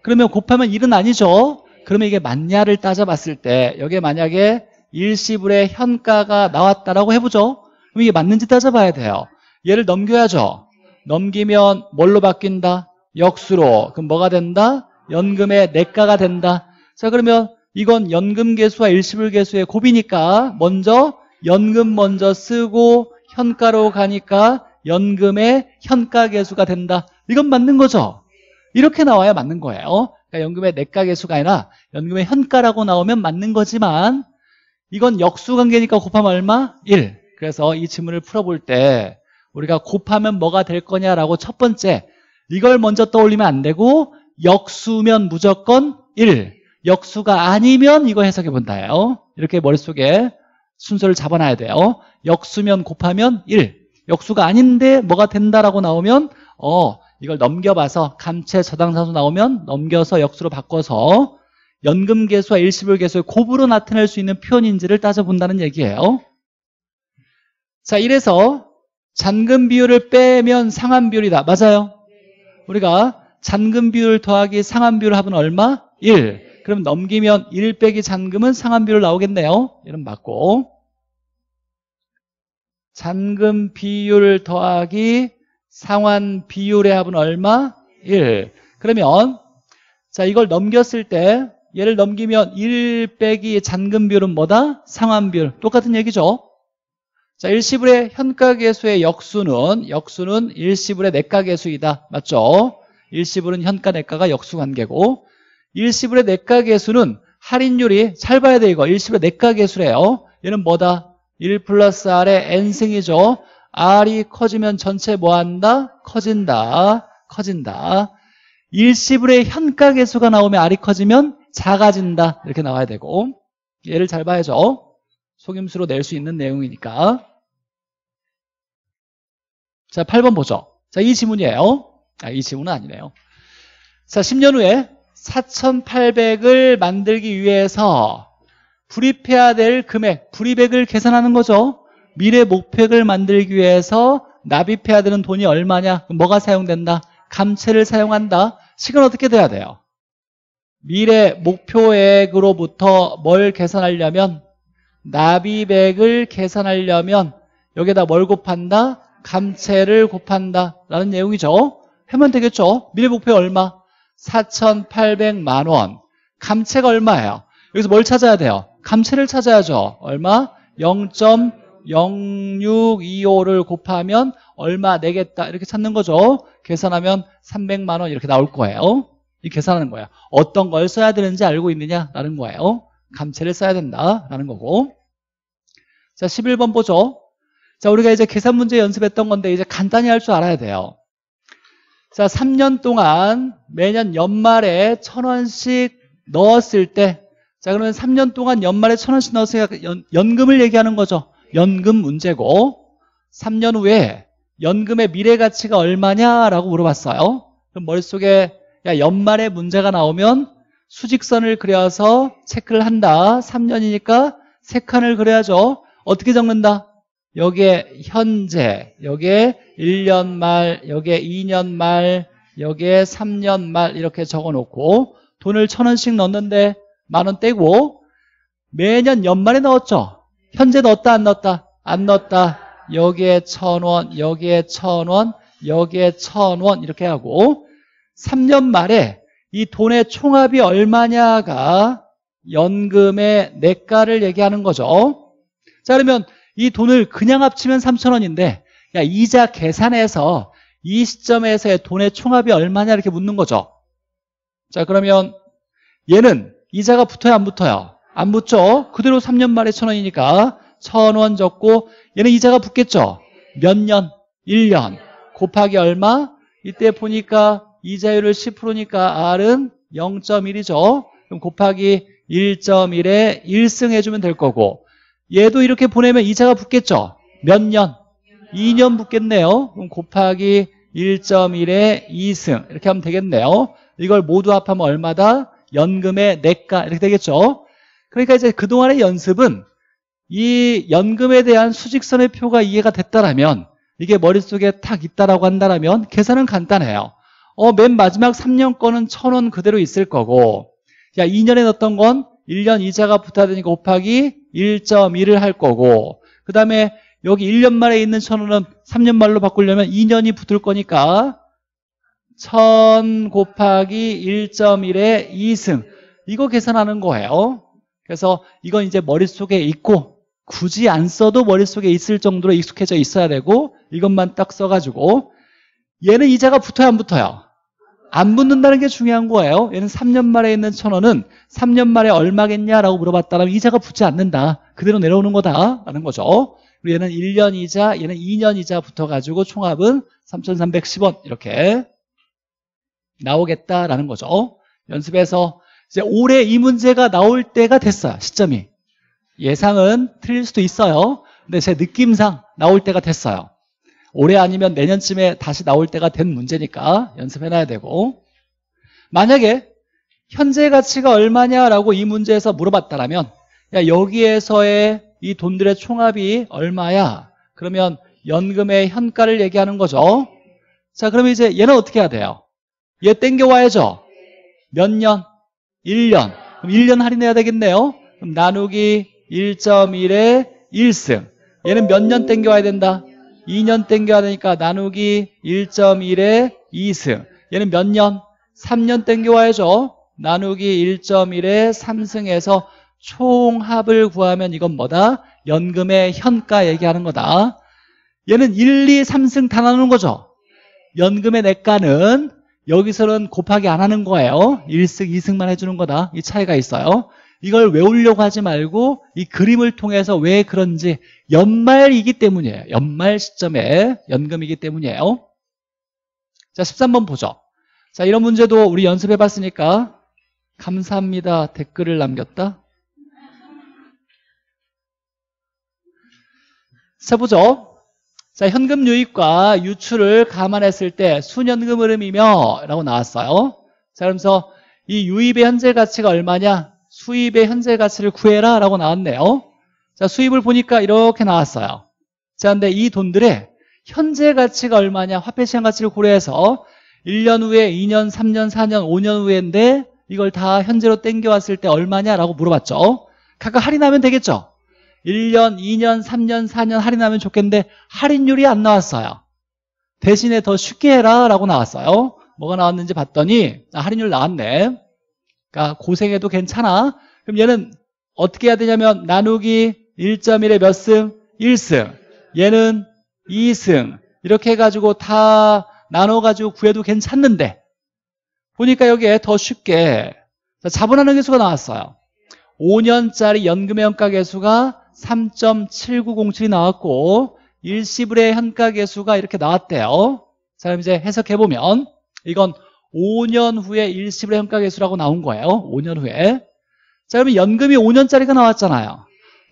Speaker 1: 그러면 곱하면 1은 아니죠. 그러면 이게 맞냐를 따져봤을 때 여기에 만약에 일시불의 현가가 나왔다라고 해보죠. 그럼 이게 맞는지 따져봐야 돼요. 얘를 넘겨야죠. 넘기면 뭘로 바뀐다? 역수로. 그럼 뭐가 된다? 연금의 내가가 된다. 자 그러면 이건 연금계수와 일시불계수의 곱이니까 먼저 연금 먼저 쓰고 현가로 가니까 연금의 현가계수가 된다. 이건 맞는 거죠. 이렇게 나와야 맞는 거예요. 그러니까 연금의 내가계수가 아니라 연금의 현가라고 나오면 맞는 거지만 이건 역수관계니까 곱하면 얼마? 1. 그래서 이 지문을 풀어볼 때 우리가 곱하면 뭐가 될 거냐라고 첫 번째 이걸 먼저 떠올리면 안 되고 역수면 무조건 1. 역수가 아니면 이거 해석해 본다요. 이렇게 머릿속에 순서를 잡아놔야 돼요. 역수면 곱하면 1. 역수가 아닌데 뭐가 된다라고 나오면 어 이걸 넘겨봐서 감체 저당사수 나오면 넘겨서 역수로 바꿔서 연금 계수와 일시불 계수의 곱으로 나타낼 수 있는 표현인지를 따져본다는 얘기예요. 자 이래서 잔금 비율을 빼면 상환 비율이다. 맞아요? 우리가 잔금 비율 더하기 상환 비율 합은 얼마? 1. 그럼 넘기면 1 빼기 잔금은 상환 비율 나오겠네요. 이름 맞고. 잔금 비율 더하기 상환 비율의 합은 얼마? 1. 그러면 자 이걸 넘겼을 때 얘를 넘기면 1 빼기 잔금 비율은 뭐다? 상환 비율. 똑같은 얘기죠. 자, 일시불의 현가계수의 역수는 역수는 일시불의 내가계수이다. 맞죠? 일시불은 현가 내가가 역수관계고 일시불의 내가계수는 할인율이 잘 봐야 돼 이거. 일시불의 내가계수래요. 얘는 뭐다? 1 플러스 R의 N승이죠. R이 커지면 전체 뭐한다? 커진다. 커진다. 일시불의 현가계수가 나오면 R이 커지면 작아진다. 이렇게 나와야 되고 얘를 잘 봐야죠. 속임수로 낼 수 있는 내용이니까 자 8번 보죠. 자이 지문이에요. 아, 이 지문은 아니네요. 자 10년 후에 4,800을 만들기 위해서 불입해야 될 금액, 불입액을 계산하는 거죠. 미래 목표액을 만들기 위해서 납입해야 되는 돈이 얼마냐? 뭐가 사용된다? 감채를 사용한다. 시간 어떻게 돼야 돼요? 미래 목표액으로부터 뭘 계산하려면 납입액을 계산하려면 여기에다 뭘 곱한다? 감채를 곱한다 라는 내용이죠 하면 되겠죠 미래 목표 얼마? 4,800만 원 감채가 얼마예요? 여기서 뭘 찾아야 돼요? 감채를 찾아야죠 얼마? 0.0625를 곱하면 얼마 내겠다 이렇게 찾는 거죠 계산하면 300만 원 이렇게 나올 거예요 이 계산하는 거예요 어떤 걸 써야 되는지 알고 있느냐라는 거예요. 감채를 써야 된다라는 거고. 자 11번 보죠. 자 우리가 이제 계산 문제 연습했던 건데 이제 간단히 할 줄 알아야 돼요. 자 3년 동안 매년 연말에 천 원씩 넣었을 때 자 그러면 3년 동안 연말에 천 원씩 넣었으니까 연, 연금을 얘기하는 거죠. 연금 문제고 3년 후에 연금의 미래 가치가 얼마냐라고 물어봤어요. 그럼 머릿속에 야 연말에 문제가 나오면 수직선을 그려서 체크를 한다 3년이니까 세 칸을 그려야죠 어떻게 적는다? 여기에 현재, 여기에 1년 말, 여기에 2년 말, 여기에 3년 말 이렇게 적어놓고 돈을 천 원씩 넣는데 만 원 떼고 매년 연말에 넣었죠. 현재 넣었다 안 넣었다? 안 넣었다. 여기에 천 원, 여기에 천 원, 여기에 천 원 이렇게 하고 3년 말에 이 돈의 총합이 얼마냐가 연금의 내가를 얘기하는 거죠. 자 그러면 이 돈을 그냥 합치면 3천 원인데 야 이자 계산해서 이 시점에서의 돈의 총합이 얼마냐 이렇게 묻는 거죠. 자 그러면 얘는 이자가 붙어요 안 붙어요? 안 붙죠. 그대로 3년 말에 천 원이니까 천 원 적고 얘는 이자가 붙겠죠. 몇 년? 1년 곱하기 얼마? 이때 보니까 이자율을 10%니까 R은 0.1이죠. 그럼 곱하기 1.1에 1승 해주면 될 거고 얘도 이렇게 보내면 이자가 붙겠죠. 몇 년? 2년 붙겠네요. 그럼 곱하기 1.1에 2승 이렇게 하면 되겠네요. 이걸 모두 합하면 얼마다? 연금의 내가 이렇게 되겠죠. 그러니까 이제 그동안의 연습은 이 연금에 대한 수직선의 표가 이해가 됐다라면 이게 머릿속에 탁 있다라고 한다라면 계산은 간단해요. 어, 맨 마지막 3년 거는 1000원 그대로 있을 거고 야 2년에 넣었던 건 1년 이자가 붙어야 되니까 곱하기 1.1을 할 거고 그 다음에 여기 1년 말에 있는 1000원은 3년 말로 바꾸려면 2년이 붙을 거니까 1000 곱하기 1.1에 2승 이거 계산하는 거예요 그래서 이건 이제 머릿속에 있고 굳이 안 써도 머릿속에 있을 정도로 익숙해져 있어야 되고 이것만 딱 써가지고 얘는 이자가 붙어요 안 붙어요? 안 붙는다는 게 중요한 거예요. 얘는 3년 말에 있는 천 원은 3년 말에 얼마겠냐라고 물어봤다면 이자가 붙지 않는다. 그대로 내려오는 거다 라는 거죠. 그리고 얘는 1년 이자 얘는 2년 이자 붙어가지고 총합은 3,310원 이렇게 나오겠다라는 거죠. 연습에서 이제 올해 이 문제가 나올 때가 됐어요 시점이. 예상은 틀릴 수도 있어요. 근데 제 느낌상 나올 때가 됐어요 올해 아니면 내년쯤에 다시 나올 때가 된 문제니까 연습해놔야 되고 만약에 현재 가치가 얼마냐라고 이 문제에서 물어봤다면 야 여기에서의 이 돈들의 총합이 얼마야? 그러면 연금의 현가를 얘기하는 거죠 자 그러면 이제 얘는 어떻게 해야 돼요? 얘 땡겨와야죠 몇 년? 1년 그럼 1년 할인해야 되겠네요 그럼 나누기 1.1에 1승 얘는 몇 년 땡겨와야 된다? 2년 땡겨야 되니까 나누기 1.1에 2승. 얘는 몇 년? 3년 땡겨와야죠. 나누기 1.1에 3승에서 총합을 구하면 이건 뭐다? 연금의 현가 얘기하는 거다. 얘는 1, 2, 3승 다 나누는 거죠. 연금의 내가는 여기서는 곱하기 안 하는 거예요. 1승, 2승만 해주는 거다. 이 차이가 있어요. 이걸 외우려고 하지 말고 이 그림을 통해서 왜 그런지 연말이기 때문이에요 연말 시점에 연금이기 때문이에요 자 13번 보죠 자 이런 문제도 우리 연습해 봤으니까 감사합니다 댓글을 남겼다 자 보죠 자, 현금 유입과 유출을 감안했을 때 순연금 흐름이며 라고 나왔어요. 자, 그러면서 이 유입의 현재 가치가 얼마냐? 수입의 현재 가치를 구해라 라고 나왔네요. 자, 수입을 보니까 이렇게 나왔어요. 자, 근데 이 돈들의 현재 가치가 얼마냐? 화폐 시장 가치를 고려해서 1년 후에 2년, 3년, 4년, 5년 후에인데 이걸 다 현재로 땡겨왔을 때 얼마냐라고 물어봤죠. 각각 할인하면 되겠죠. 1년, 2년, 3년, 4년 할인하면 좋겠는데 할인율이 안 나왔어요. 대신에 더 쉽게 해라 라고 나왔어요. 뭐가 나왔는지 봤더니 아, 할인율 나왔네. 그러니까 고생해도 괜찮아. 그럼 얘는 어떻게 해야 되냐면 나누기 1.1에 몇 승? 1승. 얘는 2승. 이렇게 해가지고 다 나눠가지고 구해도 괜찮는데 보니까 여기에 더 쉽게 자본하는 개수가 나왔어요. 5년짜리 연금의 현가 개수가 3.7907이 나왔고 일시불의 현가 개수가 이렇게 나왔대요. 자, 그럼 이제 해석해보면 이건 5년 후에 일시불의 현가 개수라고 나온 거예요. 5년 후에. 자, 그러면 연금이 5년짜리가 나왔잖아요.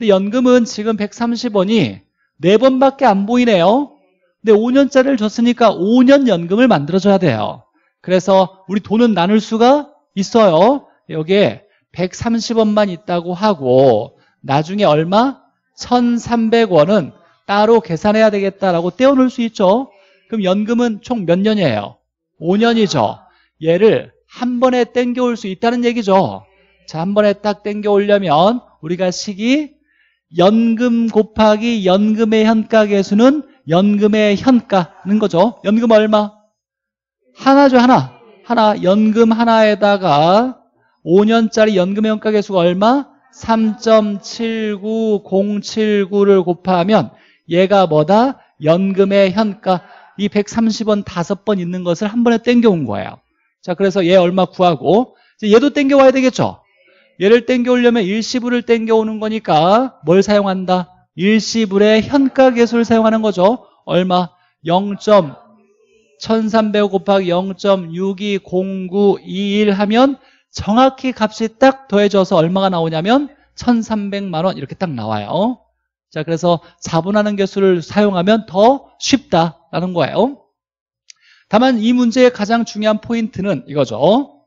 Speaker 1: 근데 연금은 지금 130원이 4번밖에 안 보이네요. 근데 5년짜리를 줬으니까 5년 연금을 만들어줘야 돼요. 그래서 우리 돈은 나눌 수가 있어요. 여기에 130원만 있다고 하고 나중에 얼마? 1300원은 따로 계산해야 되겠다라고 떼어놓을 수 있죠 그럼 연금은 총 몇 년이에요? 5년이죠 얘를 한 번에 땡겨올 수 있다는 얘기죠 자, 한 번에 딱 땡겨오려면 우리가 식이 연금 곱하기 연금의 현가 계수는 연금의 현가는 거죠. 연금 얼마? 하나죠, 하나. 하나, 연금 하나에다가 5년짜리 연금의 현가 계수가 얼마? 3.79079를 곱하면 얘가 뭐다? 연금의 현가. 이 130원 다섯 번 있는 것을 한 번에 땡겨온 거예요. 자, 그래서 얘 얼마 구하고, 얘도 땡겨와야 되겠죠? 얘를 땡겨오려면 일시불을 땡겨오는 거니까 뭘 사용한다? 일시불의 현가 계수를 사용하는 거죠. 얼마? 0. 1300 곱하기 0.620921 하면 정확히 값이 딱 더해져서 얼마가 나오냐면 1300만 원 이렇게 딱 나와요. 자, 그래서 자분하는 개수를 사용하면 더 쉽다라는 거예요. 다만 이 문제의 가장 중요한 포인트는 이거죠.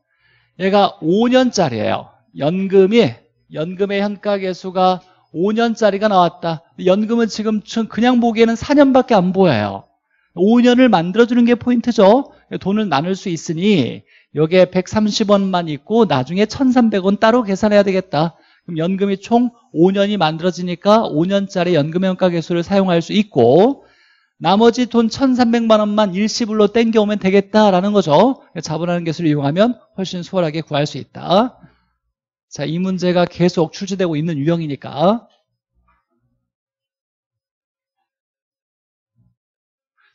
Speaker 1: 얘가 5년짜리예요. 연금이 연금의 현가 계수가 5년짜리가 나왔다. 연금은 지금 그냥 보기에는 4년밖에 안 보여요. 5년을 만들어주는 게 포인트죠. 돈을 나눌 수 있으니 여기에 130원만 있고 나중에 1300원 따로 계산해야 되겠다. 그럼 연금이 총 5년이 만들어지니까 5년짜리 연금의 현가 계수를 사용할 수 있고 나머지 돈 1300만 원만 일시불로 땡겨오면 되겠다라는 거죠. 자본하는 계수를 이용하면 훨씬 수월하게 구할 수 있다. 자, 이 문제가 계속 출제되고 있는 유형이니까.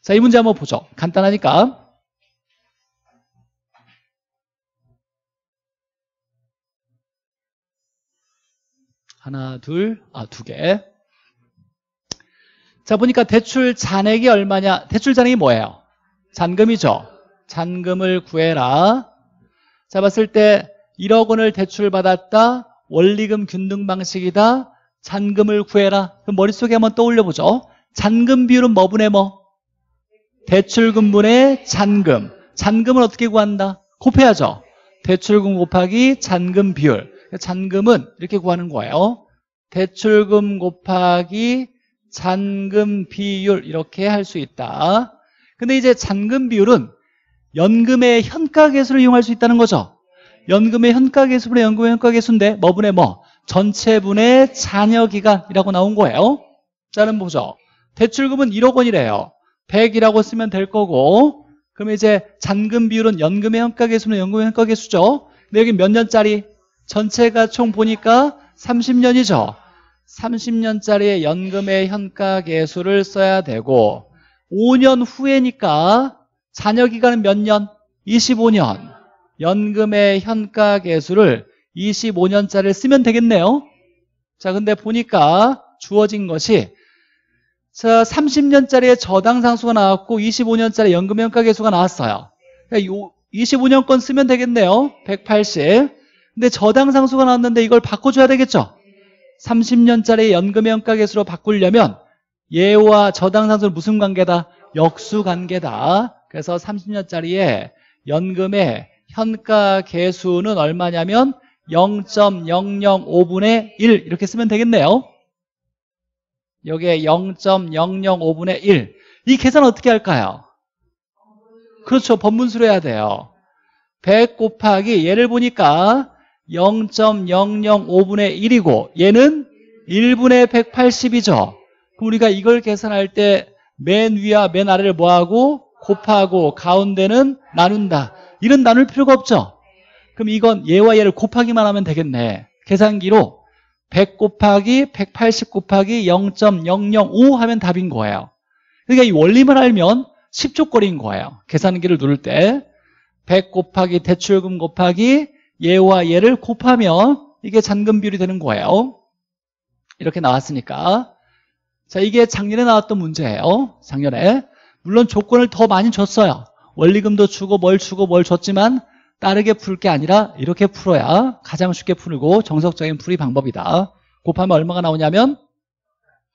Speaker 1: 자, 이 문제 한번 보죠. 간단하니까. 하나, 둘, 아, 두 개. 자, 보니까 대출 잔액이 얼마냐? 대출 잔액이 뭐예요? 잔금이죠. 잔금을 구해라. 자, 봤을 때 1억 원을 대출받았다. 원리금 균등 방식이다. 잔금을 구해라. 그럼 머릿속에 한번 떠올려 보죠. 잔금 비율은 뭐분의 뭐? 대출금분의 잔금. 잔금을 어떻게 구한다? 곱해야죠. 대출금 곱하기 잔금 비율. 잔금은 이렇게 구하는 거예요. 대출금 곱하기 잔금 비율 이렇게 할 수 있다. 근데 이제 잔금 비율은 연금의 현가 계수를 이용할 수 있다는 거죠. 연금의 현가 계수분의 연금의 현가 계수인데 뭐분의 뭐? 전체분의 잔여기간이라고 나온 거예요. 자, 그럼 보죠. 대출금은 1억 원이래요. 100이라고 쓰면 될 거고 그럼 이제 잔금 비율은 연금의 현가 계수는 연금의 현가 계수죠. 근데 여기 몇 년짜리? 전체가 총 보니까 30년이죠. 30년짜리 연금의 현가 계수를 써야 되고 5년 후에니까 잔여기간은 몇 년? 25년. 연금의 현가 계수를 25년짜리를 쓰면 되겠네요. 자, 근데 보니까 주어진 것이 자, 30년짜리의 저당 상수가 나왔고 25년짜리 연금 의 현가 계수가 나왔어요. 그러니까 25년권 쓰면 되겠네요. 180. 근데 저당 상수가 나왔는데 이걸 바꿔줘야 되겠죠? 30년짜리 연금 의 현가 계수로 바꾸려면 얘와 저당 상수는 무슨 관계다? 역수 관계다. 그래서 30년짜리의 연금의 현가 계수는 얼마냐면 0.005분의 1 이렇게 쓰면 되겠네요. 여기에 0.005분의 1. 이 계산 어떻게 할까요? 그렇죠. 법문수로 해야 돼요. 100 곱하기 얘를 보니까 0.005분의 1이고 얘는 1분의 180이죠. 그럼 우리가 이걸 계산할 때 맨 위와 맨 아래를 뭐하고 곱하고 가운데는 나눈다. 이런 나눌 필요가 없죠. 그럼 이건 얘와 얘를 곱하기만 하면 되겠네. 계산기로 100 곱하기 180 곱하기 0.005 하면 답인 거예요. 그러니까 이 원리만 알면 10초거리인 거예요. 계산기를 누를 때 100 곱하기 대출금 곱하기 얘와 얘를 곱하면 이게 잔금 비율이 되는 거예요. 이렇게 나왔으니까 자 이게 작년에 나왔던 문제예요. 작년에 물론 조건을 더 많이 줬어요. 원리금도 주고 뭘 주고 뭘 줬지만 따르게 풀 게 아니라 이렇게 풀어야 가장 쉽게 풀고 정석적인 풀이 방법이다. 곱하면 얼마가 나오냐면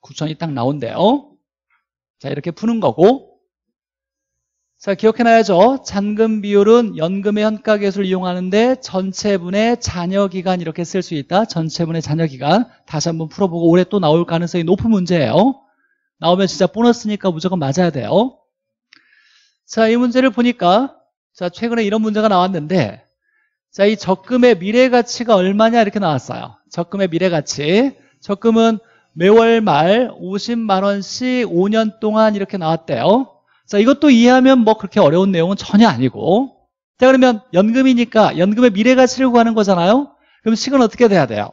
Speaker 1: 9천이 딱 나온대요. 자 이렇게 푸는 거고 자 기억해놔야죠. 잔금 비율은 연금의 현가 계수를 이용하는데 전체분의 잔여기간 이렇게 쓸 수 있다. 전체분의 잔여기간 다시 한번 풀어보고 올해 또 나올 가능성이 높은 문제예요. 나오면 진짜 보너스니까 무조건 맞아야 돼요. 자, 이 문제를 보니까 자, 최근에 이런 문제가 나왔는데 자, 이 적금의 미래 가치가 얼마냐 이렇게 나왔어요. 적금의 미래 가치. 적금은 매월 말 50만 원씩 5년 동안 이렇게 나왔대요. 자, 이것도 이해하면 뭐 그렇게 어려운 내용은 전혀 아니고. 자, 그러면 연금이니까 연금의 미래 가치를 구하는 거잖아요. 그럼 식은 어떻게 돼야 돼요?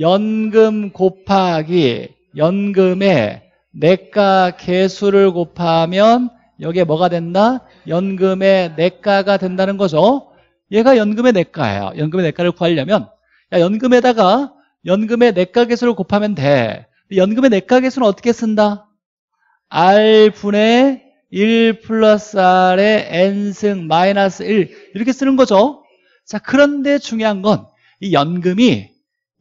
Speaker 1: 연금 곱하기 연금의 내가 개수를 곱하면 여기에 뭐가 된다? 연금의 내가가 된다는 거죠. 얘가 연금의 내가예요. 연금의 내가를 구하려면 야, 연금에다가 연금의 내가 개수를 곱하면 돼. 연금의 내가 개수는 어떻게 쓴다? R분의 1 플러스 R의 N승 마이너스 1 이렇게 쓰는 거죠. 자 그런데 중요한 건 이 연금이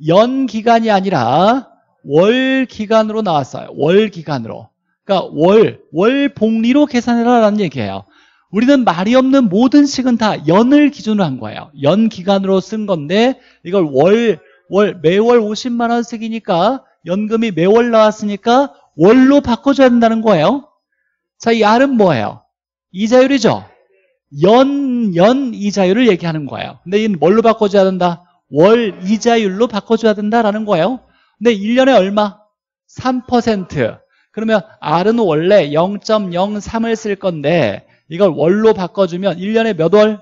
Speaker 1: 연 기간이 아니라 월 기간으로 나왔어요. 월 기간으로. 그러니까 월, 월 복리로 계산해라라는 얘기예요. 우리는 말이 없는 모든 식은 다 연을 기준으로 한 거예요. 연 기간으로 쓴 건데 이걸 월, 월 매월 50만 원씩이니까 연금이 매월 나왔으니까 월로 바꿔줘야 된다는 거예요. 자, 이 R은 뭐예요? 이자율이죠. 연, 연 이자율을 얘기하는 거예요. 근데 이는 뭘로 바꿔줘야 된다? 월 이자율로 바꿔줘야 된다라는 거예요. 근데 1년에 얼마? 3%. 그러면 R은 원래 0.03을 쓸 건데 이걸 월로 바꿔주면 1년에 몇 월?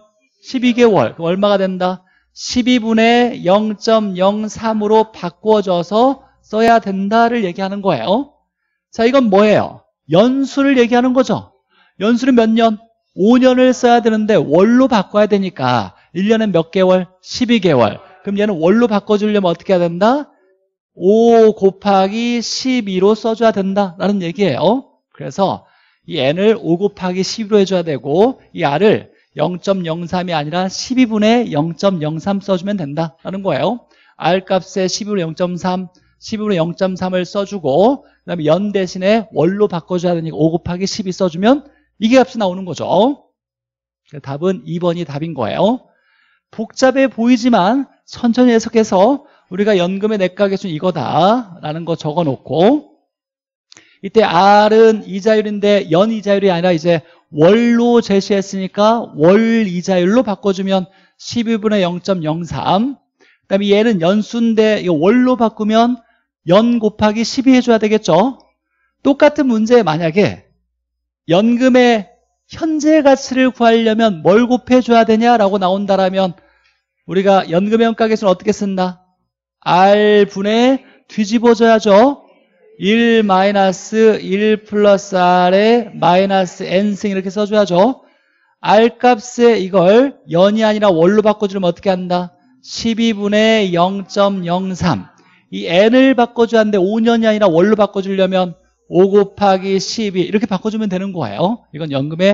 Speaker 1: 12개월. 그럼 얼마가 된다? 12분의 0.03으로 바꿔줘서 써야 된다를 얘기하는 거예요. 자, 이건 뭐예요? 연수를 얘기하는 거죠. 연수는 몇 년? 5년을 써야 되는데 월로 바꿔야 되니까 1년에 몇 개월? 12개월. 그럼 얘는 월로 바꿔주려면 어떻게 해야 된다? 5 곱하기 12로 써줘야 된다라는 얘기예요. 그래서 이 n을 5 곱하기 12로 해줘야 되고 이 r을 0.03이 아니라 12분의 0.03 써주면 된다라는 거예요. r 값에 12분의 0.3, 12분의 0.3을 써주고 그 다음에 연 대신에 월로 바꿔줘야 되니까 5 곱하기 12 써주면 이게 값이 나오는 거죠. 답은 2번이 답인 거예요. 복잡해 보이지만 천천히 해석해서 우리가 연금의 내가 계수는 이거다라는 거 적어놓고 이때 R은 이자율인데 연 이자율이 아니라 이제 월로 제시했으니까 월 이자율로 바꿔주면 12분의 0.03 그다음에 얘는 연수인데 이거 월로 바꾸면 연 곱하기 12 해줘야 되겠죠 똑같은 문제에 만약에 연금의 현재 가치를 구하려면 뭘 곱해줘야 되냐라고 나온다라면 우리가 연금의 원가계수는 어떻게 쓴다? R분의 뒤집어줘야죠. 1 마이너스 1 플러스 R에 마이너스 N승 이렇게 써줘야죠. R 값에 이걸 연이 아니라 월로 바꿔주면 어떻게 한다? 12분의 0.03 이 N을 바꿔줘야 하는데 5년이 아니라 월로 바꿔주려면 5 곱하기 12 이렇게 바꿔주면 되는 거예요. 이건 연금의